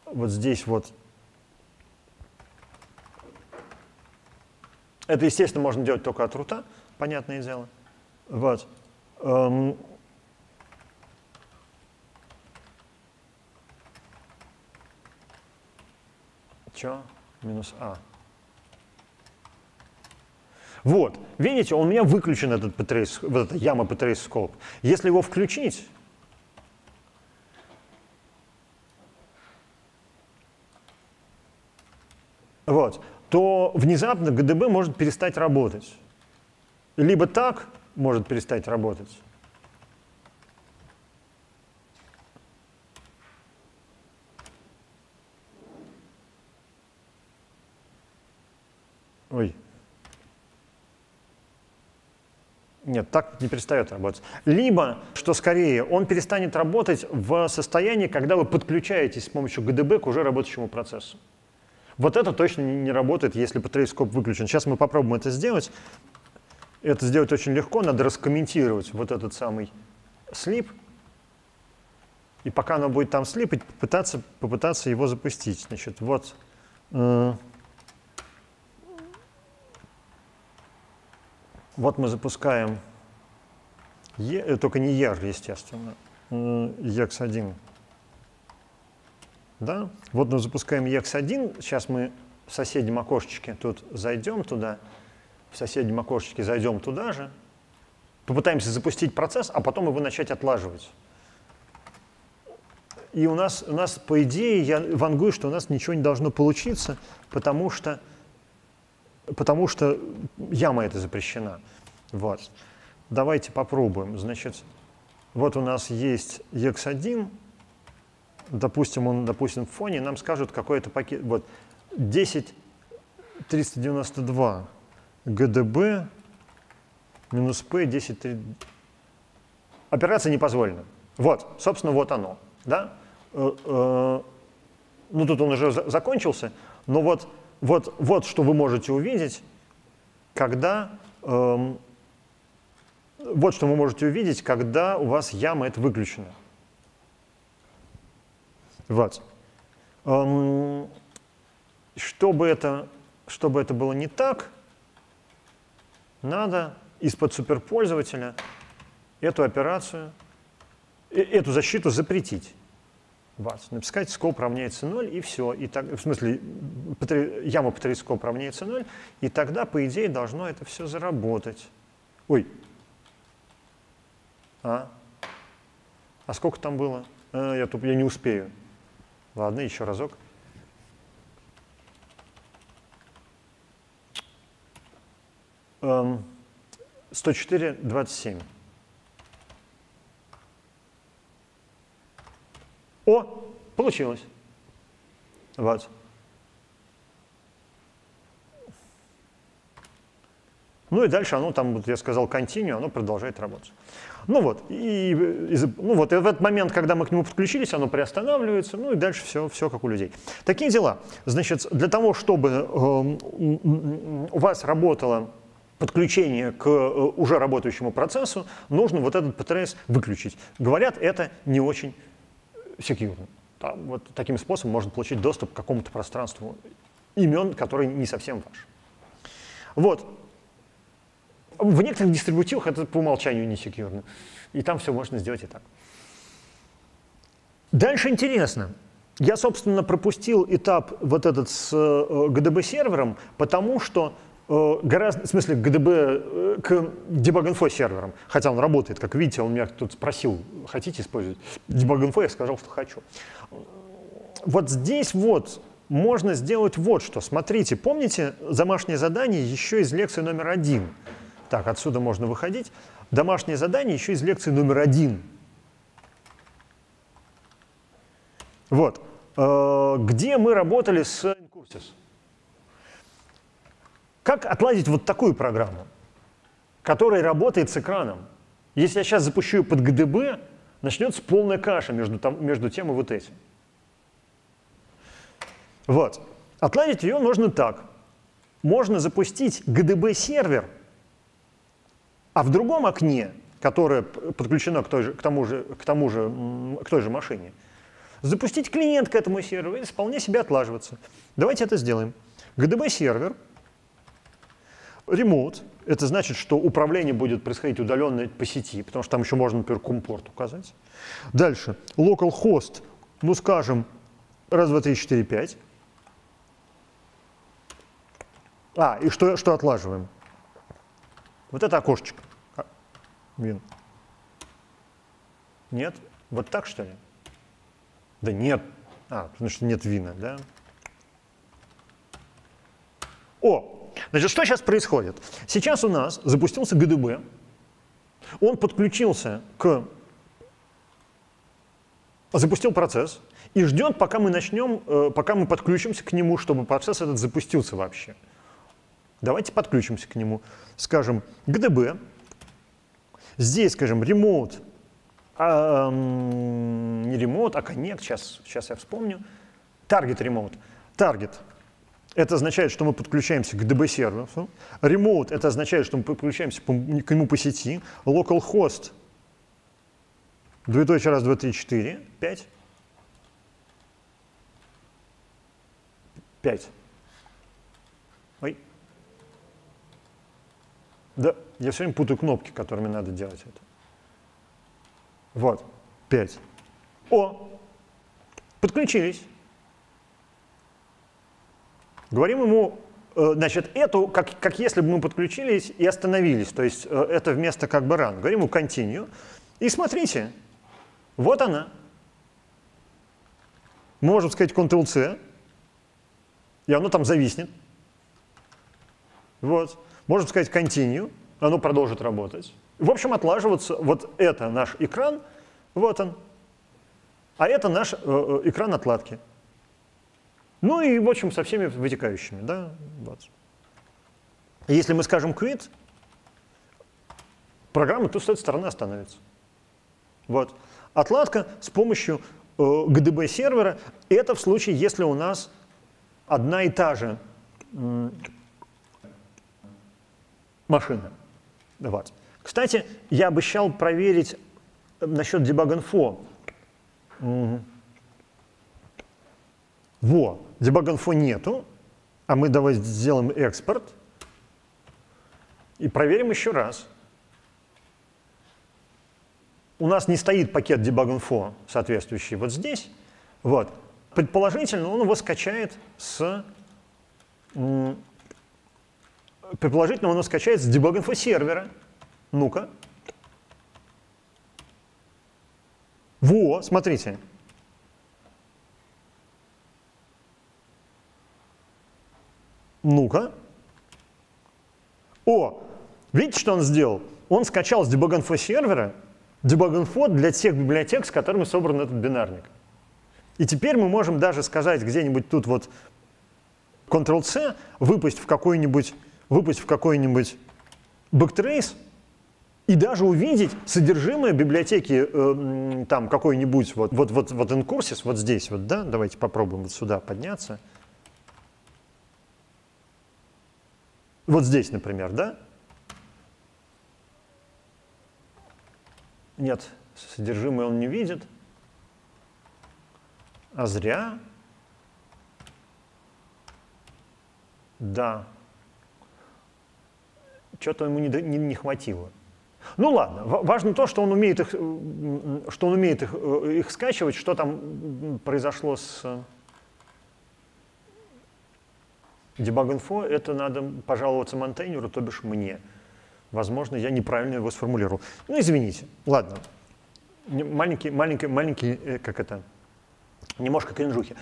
вот здесь вот. Это, естественно, можно делать только от рута, понятное дело. Вот. Эм. Че? Минус А. Вот, видите, у меня выключен, этот P-Trace, вот эта яма P-Trace Scope. Если его включить, вот, то внезапно ГДБ может перестать работать. Либо так может перестать работать. Ой. Нет, так не перестает работать. Либо, что скорее, он перестанет работать в состоянии, когда вы подключаетесь с помощью ГДБ к уже работающему процессу. Вот это точно не работает, если патроископ выключен. Сейчас мы попробуем это сделать. Это сделать очень легко, надо раскомментировать вот этот самый слип. И пока оно будет там слипать, попытаться, попытаться его запустить. Значит, вот э, Вот мы запускаем, e, э, только не ER, естественно, EX1. Да? Вот мы запускаем EX1, сейчас мы в соседнем окошечке тут зайдем туда, в соседнем окошечке зайдем туда же, попытаемся запустить процесс, а потом его начать отлаживать. И у нас, у нас по идее, я вангую, что у нас ничего не должно получиться, потому что потому что яма эта запрещена. Вот. Давайте попробуем. Значит, вот у нас есть EX1, допустим, он, допустим, в фоне, нам скажут какой-то пакет, вот, 10 392 ГДБ минус P 10 3... Операция не позволена. Вот, собственно, вот оно. Да? Э, э, ну, тут он уже закончился, но вот вот, вот что вы можете увидеть, когда эм, вот что вы можете увидеть, когда у вас яма это выключена. Эм, чтобы, это, чтобы это было не так, надо из-под суперпользователя эту операцию, э, эту защиту запретить вас. Написать скоп равняется 0, и все. И так, в смысле, яма по скоп равняется 0, и тогда, по идее, должно это все заработать. Ой. А? А сколько там было? А, я, тут, я не успею. Ладно, еще разок. Эм, 104, 27. О, получилось. Вот. Ну и дальше оно там, вот я сказал, continue, оно продолжает работать. Ну вот, и, и, ну вот, и в этот момент, когда мы к нему подключились, оно приостанавливается, ну и дальше все, все как у людей. Такие дела. Значит, для того, чтобы э, у вас работало подключение к э, уже работающему процессу, нужно вот этот ПТРС выключить. Говорят, это не очень secure. Да, вот таким способом можно получить доступ к какому-то пространству имен, который не совсем ваш. Вот. В некоторых дистрибутивах это по умолчанию не секьюрно. И там все можно сделать и так. Дальше интересно. Я, собственно, пропустил этап вот этот с GDB-сервером, э, потому что Э, гораздо, в смысле, ГДБ, э, к debug.info серверам, хотя он работает, как видите, он меня тут спросил, хотите использовать debug.info, я сказал, что хочу. Вот здесь вот можно сделать вот что. Смотрите, помните домашнее задание еще из лекции номер один? Так, отсюда можно выходить. Домашнее задание еще из лекции номер один. Вот. э, где мы работали с Incursus. Как отладить вот такую программу, которая работает с экраном? Если я сейчас запущу ее под GDB, начнется полная каша между, там, между тем и вот этим. Вот. Отладить ее можно так. Можно запустить GDB-сервер, а в другом окне, которое подключено к, той же, к, тому же, к, тому же, к той же машине, запустить клиент к этому серверу и вполне себе отлаживаться. Давайте это сделаем. GDB-сервер, remote, это значит, что управление будет происходить удаленно по сети, потому что там еще можно, например, кумпорт указать. Дальше, localhost, ну скажем, раз, два, три, четыре, пять. А, и что, что отлаживаем? Вот это окошечко. Вин. Нет? Вот так, что ли? Да нет. А, потому что нет вина, да? О, значит, что сейчас происходит? Сейчас у нас запустился ГДБ. Он подключился к... Запустил процесс и ждет, пока мы начнем, э, пока мы подключимся к нему, чтобы процесс этот запустился вообще. Давайте подключимся к нему. Скажем, GDB. Здесь, скажем, remote, а, не remote, а connect, сейчас, сейчас я вспомню. Target remote. Target – это означает, что мы подключаемся к DB-сервису. Remote – это означает, что мы подключаемся к нему по сети. Localhost – двоеточие раз, два, три, четыре, пять. Пять. Ой. Да, я все время путаю кнопки, которыми надо делать это. Вот, 5. О, подключились. Говорим ему, э, значит, эту, как, как если бы мы подключились и остановились, то есть э, это вместо как бы run. Говорим ему continue. И смотрите, вот она. Мы можем сказать Ctrl-C, и оно там зависнет. Вот. Можем сказать continue, оно продолжит работать. В общем, отлаживаться, вот это наш экран, вот он, а это наш э, э, экран отладки. Ну и, в общем, со всеми вытекающими. Да? Вот. Если мы скажем quit, программа тут с этой стороны остановится. Вот. Отладка с помощью э, GDB сервера, это в случае, если у нас одна и та же машина. Вот. Кстати, я обещал проверить э, насчет debug.info. Угу. Во, debug.info нету, а мы давай сделаем экспорт и проверим еще раз. У нас не стоит пакет debug.info соответствующий вот здесь. Вот. Предположительно, он его скачает с предположительно, он скачает с debug.info сервера. Ну-ка. Во, смотрите. Ну-ка. О, видите, что он сделал? Он скачал с debuginfo сервера debuginfo для тех библиотек, с которыми собран этот бинарник. И теперь мы можем даже сказать где-нибудь тут вот Ctrl-C, выпасть в какой-нибудь выпасть в какой-нибудь backtrace и даже увидеть содержимое библиотеки э, там какой-нибудь вот, вот, вот, в ncurses, вот здесь вот, да, давайте попробуем вот сюда подняться. Вот здесь, например, да? Нет, содержимое он не видит. А зря. Да, что-то ему не, не, не хватило. Ну ладно, важно то, что он умеет их, что он умеет их, э, их скачивать, что там произошло с debug.info, это надо пожаловаться монтейнеру, то бишь мне. Возможно, я неправильно его сформулировал. Ну, извините, ладно. Маленький, маленький, маленький, э, как это, немножко кринжухи.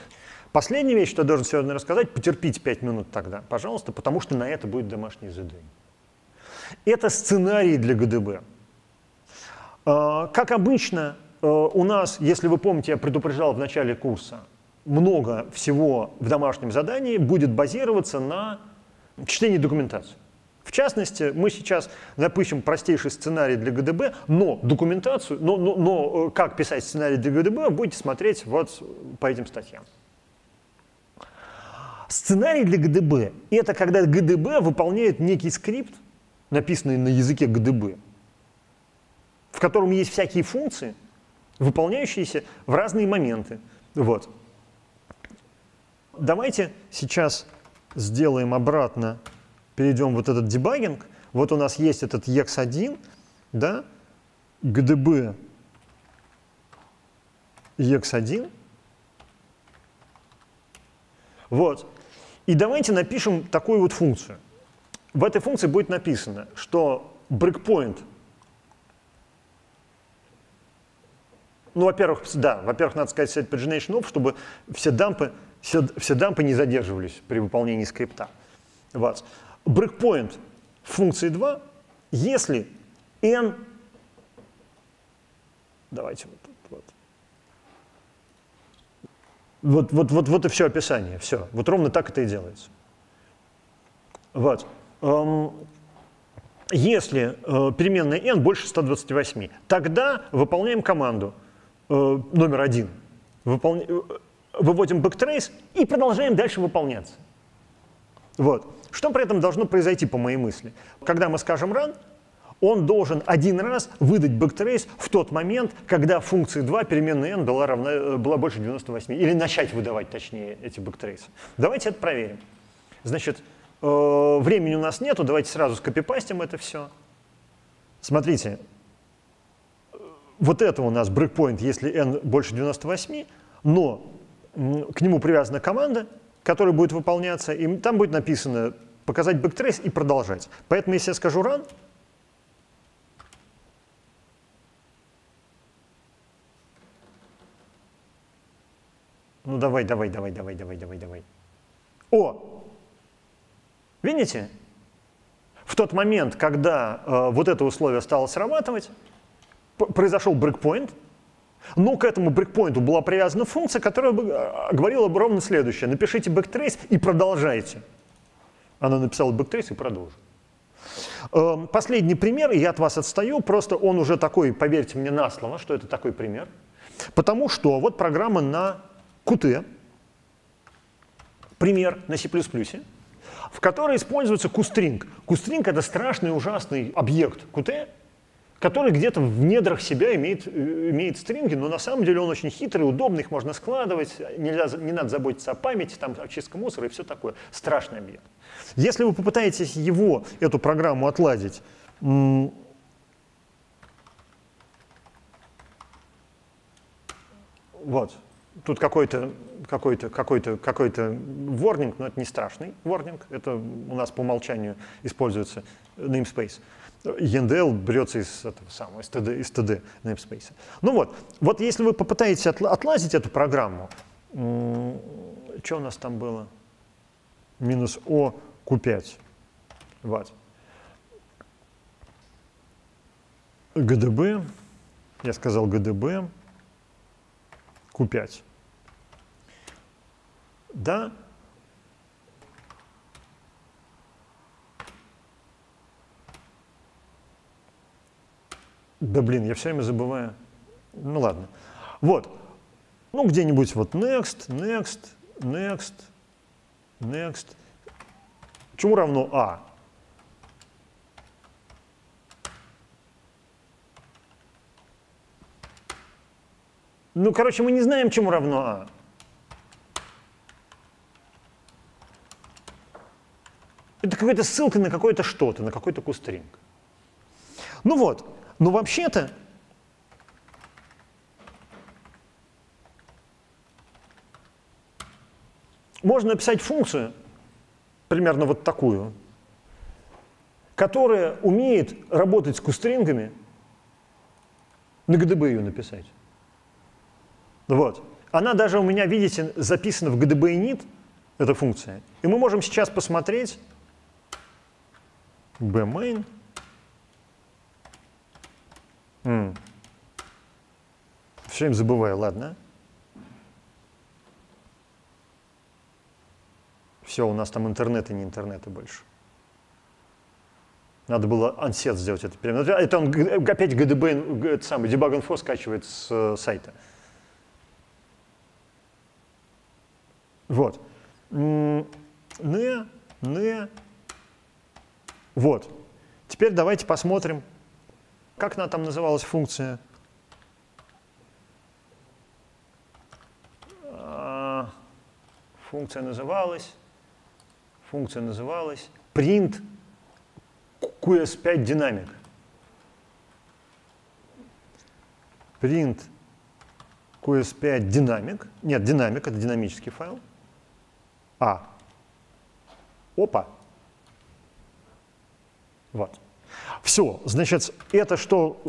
Последняя вещь, что я должен сегодня рассказать, потерпите 5 минут тогда, пожалуйста, потому что на это будет домашнее задание. Это сценарий для ГДБ. А, как обычно, э, у нас, если вы помните, я предупреждал в начале курса, много всего в домашнем задании будет базироваться на чтении документации. В частности, мы сейчас напишем простейший сценарий для ГДБ, но документацию, но, но, но э, как писать сценарий для ГДБ, будете смотреть вот по этим статьям. Сценарий для ГДБ – это когда ГДБ выполняет некий скрипт, написанный на языке ГДБ, в котором есть всякие функции, выполняющиеся в разные моменты. Вот. Давайте сейчас сделаем обратно перейдем вот этот дебагинг, вот у нас есть этот EX1, да, GDB EX1, вот. И давайте напишем такую вот функцию. В этой функции будет написано, что breakpoint, ну, во-первых, да, во-первых, надо сказать set pagination off, чтобы все дампы, все, все дампы не задерживались при выполнении скрипта. Вот breakpoint функции 2, если n, давайте вот вот, вот, вот, вот, вот и все описание, все, вот ровно так это и делается. Вот. Если э, переменная n больше 128, тогда выполняем команду э, номер один. Э, выводим backtrace и продолжаем дальше выполняться. Вот. Что при этом должно произойти, по моей мысли? Когда мы скажем run, он должен один раз выдать backtrace в тот момент, когда функции 2 переменная n была, равна, была больше 98, или начать выдавать, точнее, эти backtrace. Давайте это проверим. Значит, времени у нас нету, давайте сразу скопипастим это все. Смотрите, вот это у нас breakpoint, если n больше 98, но к нему привязана команда, который будет выполняться, и там будет написано показать backtrace и продолжать. Поэтому если я скажу run, Ну давай, давай, давай, давай, давай, давай, давай. О! Видите? В тот момент, когда э, вот это условие стало срабатывать, произошел breakpoint, но к этому breakpoint у была привязана функция, которая бы, а, говорила бы ровно следующее. Напишите backtrace и продолжайте. Она написала бэктрейс и продолжит. Эм, последний пример, я от вас отстаю, просто он уже такой, поверьте мне на слово, что это такой пример. Потому что вот программа на Qt, пример на C++, в которой используется QString. QString — это страшный ужасный объект Qt, который где-то в недрах себя имеет, э, имеет стринги, но на самом деле он очень хитрый, удобный, их можно складывать, нельзя, не надо заботиться о памяти, там, о чистке мусора и все такое. Страшный объект. Если вы попытаетесь его, эту программу отладить, вот, тут какой-то какой-то какой-то какой-то ворнинг, но это не страшный ворнинг, это у нас по умолчанию используется namespace. ENDL берется из этого самого, из TD, из TD namespace. Ну вот, вот если вы попытаетесь отлазить эту программу, что у нас там было? Минус О Q5. Вот. ГДБ, я сказал ГДБ, Q5. Да, Да блин, я все время забываю. Ну ладно. Вот. Ну, где-нибудь вот next, next, next, next. Чему равно а? Ну, короче, мы не знаем, чему равно а. Это какая-то ссылка на какое-то что-то, на какой-то кустринг. Ну вот, но вообще-то можно написать функцию, примерно вот такую, которая умеет работать с кустрингами, на GDB ее написать. Вот. Она даже у меня, видите, записана в GDB init, эта функция. И мы можем сейчас посмотреть bmain Mm. Все время забываю, ладно. Все, у нас там интернет и не интернета больше. Надо было ансет сделать это. Это он опять ГДБ, это самый Debug Info скачивает с э, сайта. Вот. Не, не. Вот. Теперь давайте посмотрим, как она там называлась функция. А, функция называлась, функция называлась print QS5 динамик. Print QS5 динамик. Нет, динамик — это динамический файл. А. Опа. Вот. Все, значит, это что,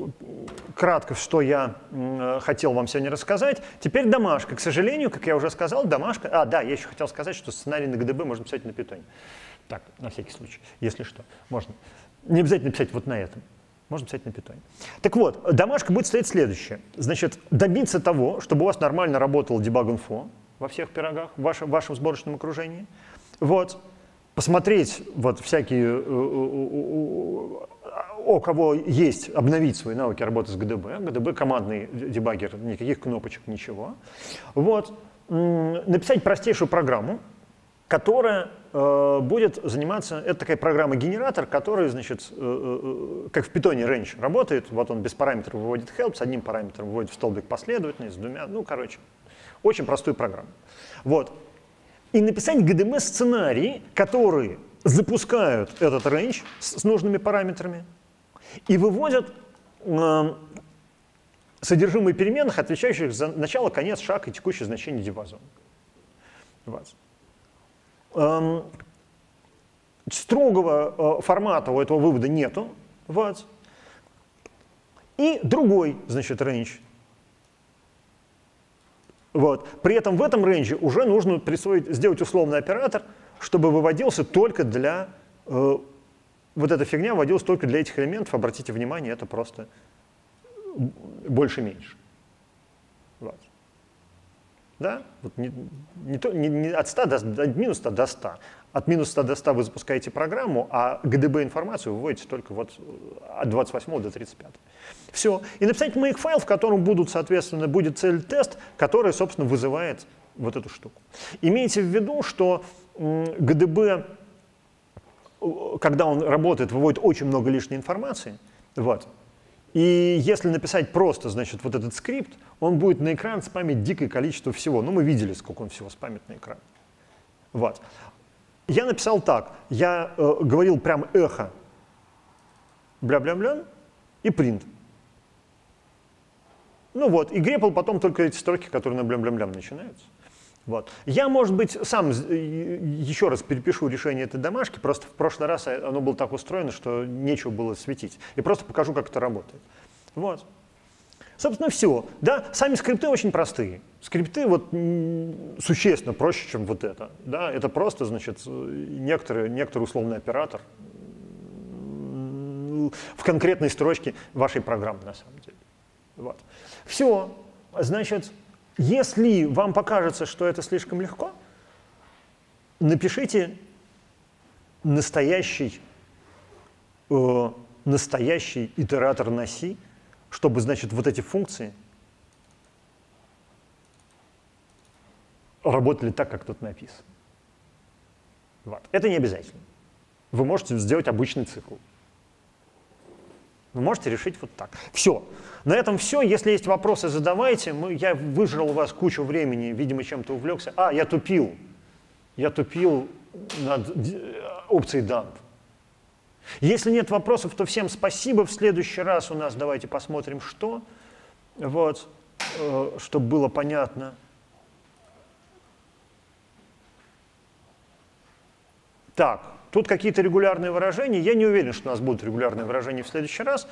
кратко, что я э, хотел вам сегодня рассказать. Теперь домашка. К сожалению, как я уже сказал, домашка... А, да, я еще хотел сказать, что сценарий на ГДБ можно писать на питоне. Так, на всякий случай, если что, можно. Не обязательно писать вот на этом. Можно писать на питоне. Так вот, домашка будет стоять следующее. Значит, добиться того, чтобы у вас нормально работал дебаг-инфо во всех пирогах, в вашем, в вашем сборочном окружении. Вот. Посмотреть вот всякие, э, э, э, о кого есть, обновить свои навыки работы с ГДБ. ГДБ командный дебаггер, никаких кнопочек, ничего. Вот. Написать простейшую программу, которая будет заниматься, это такая программа-генератор, который, значит, как в питоне range работает, вот он без параметров выводит help, с одним параметром выводит в столбик последовательность, с двумя, ну, короче, очень простую программу. Вот. И написать GDM-сценарии, которые запускают этот range с, с нужными параметрами и выводят э, содержимое переменных, отвечающих за начало, конец, шаг и текущее значение диапазона. Эм, строгого э, формата у этого вывода нету. Вот. И другой, значит, рейндж. Вот. При этом в этом рейнже уже нужно присвоить, сделать условный оператор, чтобы выводился только для... Э, вот эта фигня вводилась только для этих элементов. Обратите внимание, это просто больше-меньше. Вот. Да? Вот не, не, то, не, не от, 100 до, от минус 100 до 100. От минус 100 до 100 вы запускаете программу, а ГДБ информацию вы вводите только вот э, от 28 до 35. Все. И написать make файл, в котором будут, соответственно, будет цель тест, который, собственно, вызывает вот эту штуку. Имейте в виду, что ГДБ, э, когда он работает, выводит очень много лишней информации. Вот. И если написать просто, значит, вот этот скрипт, он будет на экран спамить дикое количество всего. Ну, мы видели, сколько он всего спамит на экран. Вот. Я написал так. Я э, говорил прям эхо. Бля-бля-бля. И принт. Ну вот, и грепал потом только эти строки, которые на блям-блям-блям начинаются. Вот. Я, может быть, сам еще раз перепишу решение этой домашки, просто в прошлый раз оно было так устроено, что нечего было светить. И просто покажу, как это работает. Вот. Собственно, все. Да? Сами скрипты очень простые. Скрипты вот существенно проще, чем вот это. Да? Это просто, значит, некоторый, некоторый условный оператор в конкретной строчке вашей программы, на самом деле. Вот. Все. Значит, если вам покажется, что это слишком легко, напишите настоящий, э, настоящий итератор на C, чтобы, значит, вот эти функции работали так, как тут написано. Вот. Это не обязательно. Вы можете сделать обычный цикл. Вы можете решить вот так. Все. На этом все. Если есть вопросы, задавайте. Мы, я выжрал у вас кучу времени, видимо, чем-то увлекся. А, я тупил. Я тупил над опцией dump. Если нет вопросов, то всем спасибо. В следующий раз у нас давайте посмотрим, что. Вот, э, чтобы было понятно. Так, Тут какие-то регулярные выражения. Я не уверен, что у нас будут регулярные выражения в следующий раз.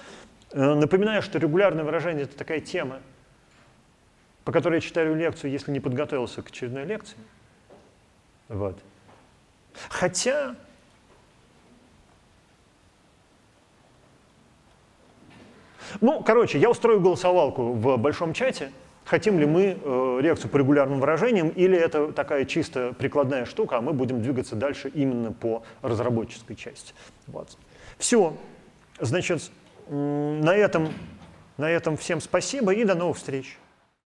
Э, напоминаю, что регулярные выражения — это такая тема, по которой я читаю лекцию, если не подготовился к очередной лекции. Вот. Хотя Ну, короче, я устрою голосовалку в большом чате, хотим ли мы э, реакцию по регулярным выражениям, или это такая чисто прикладная штука, а мы будем двигаться дальше именно по разработческой части. Вот. Все. Значит, на этом, на этом всем спасибо и до новых встреч.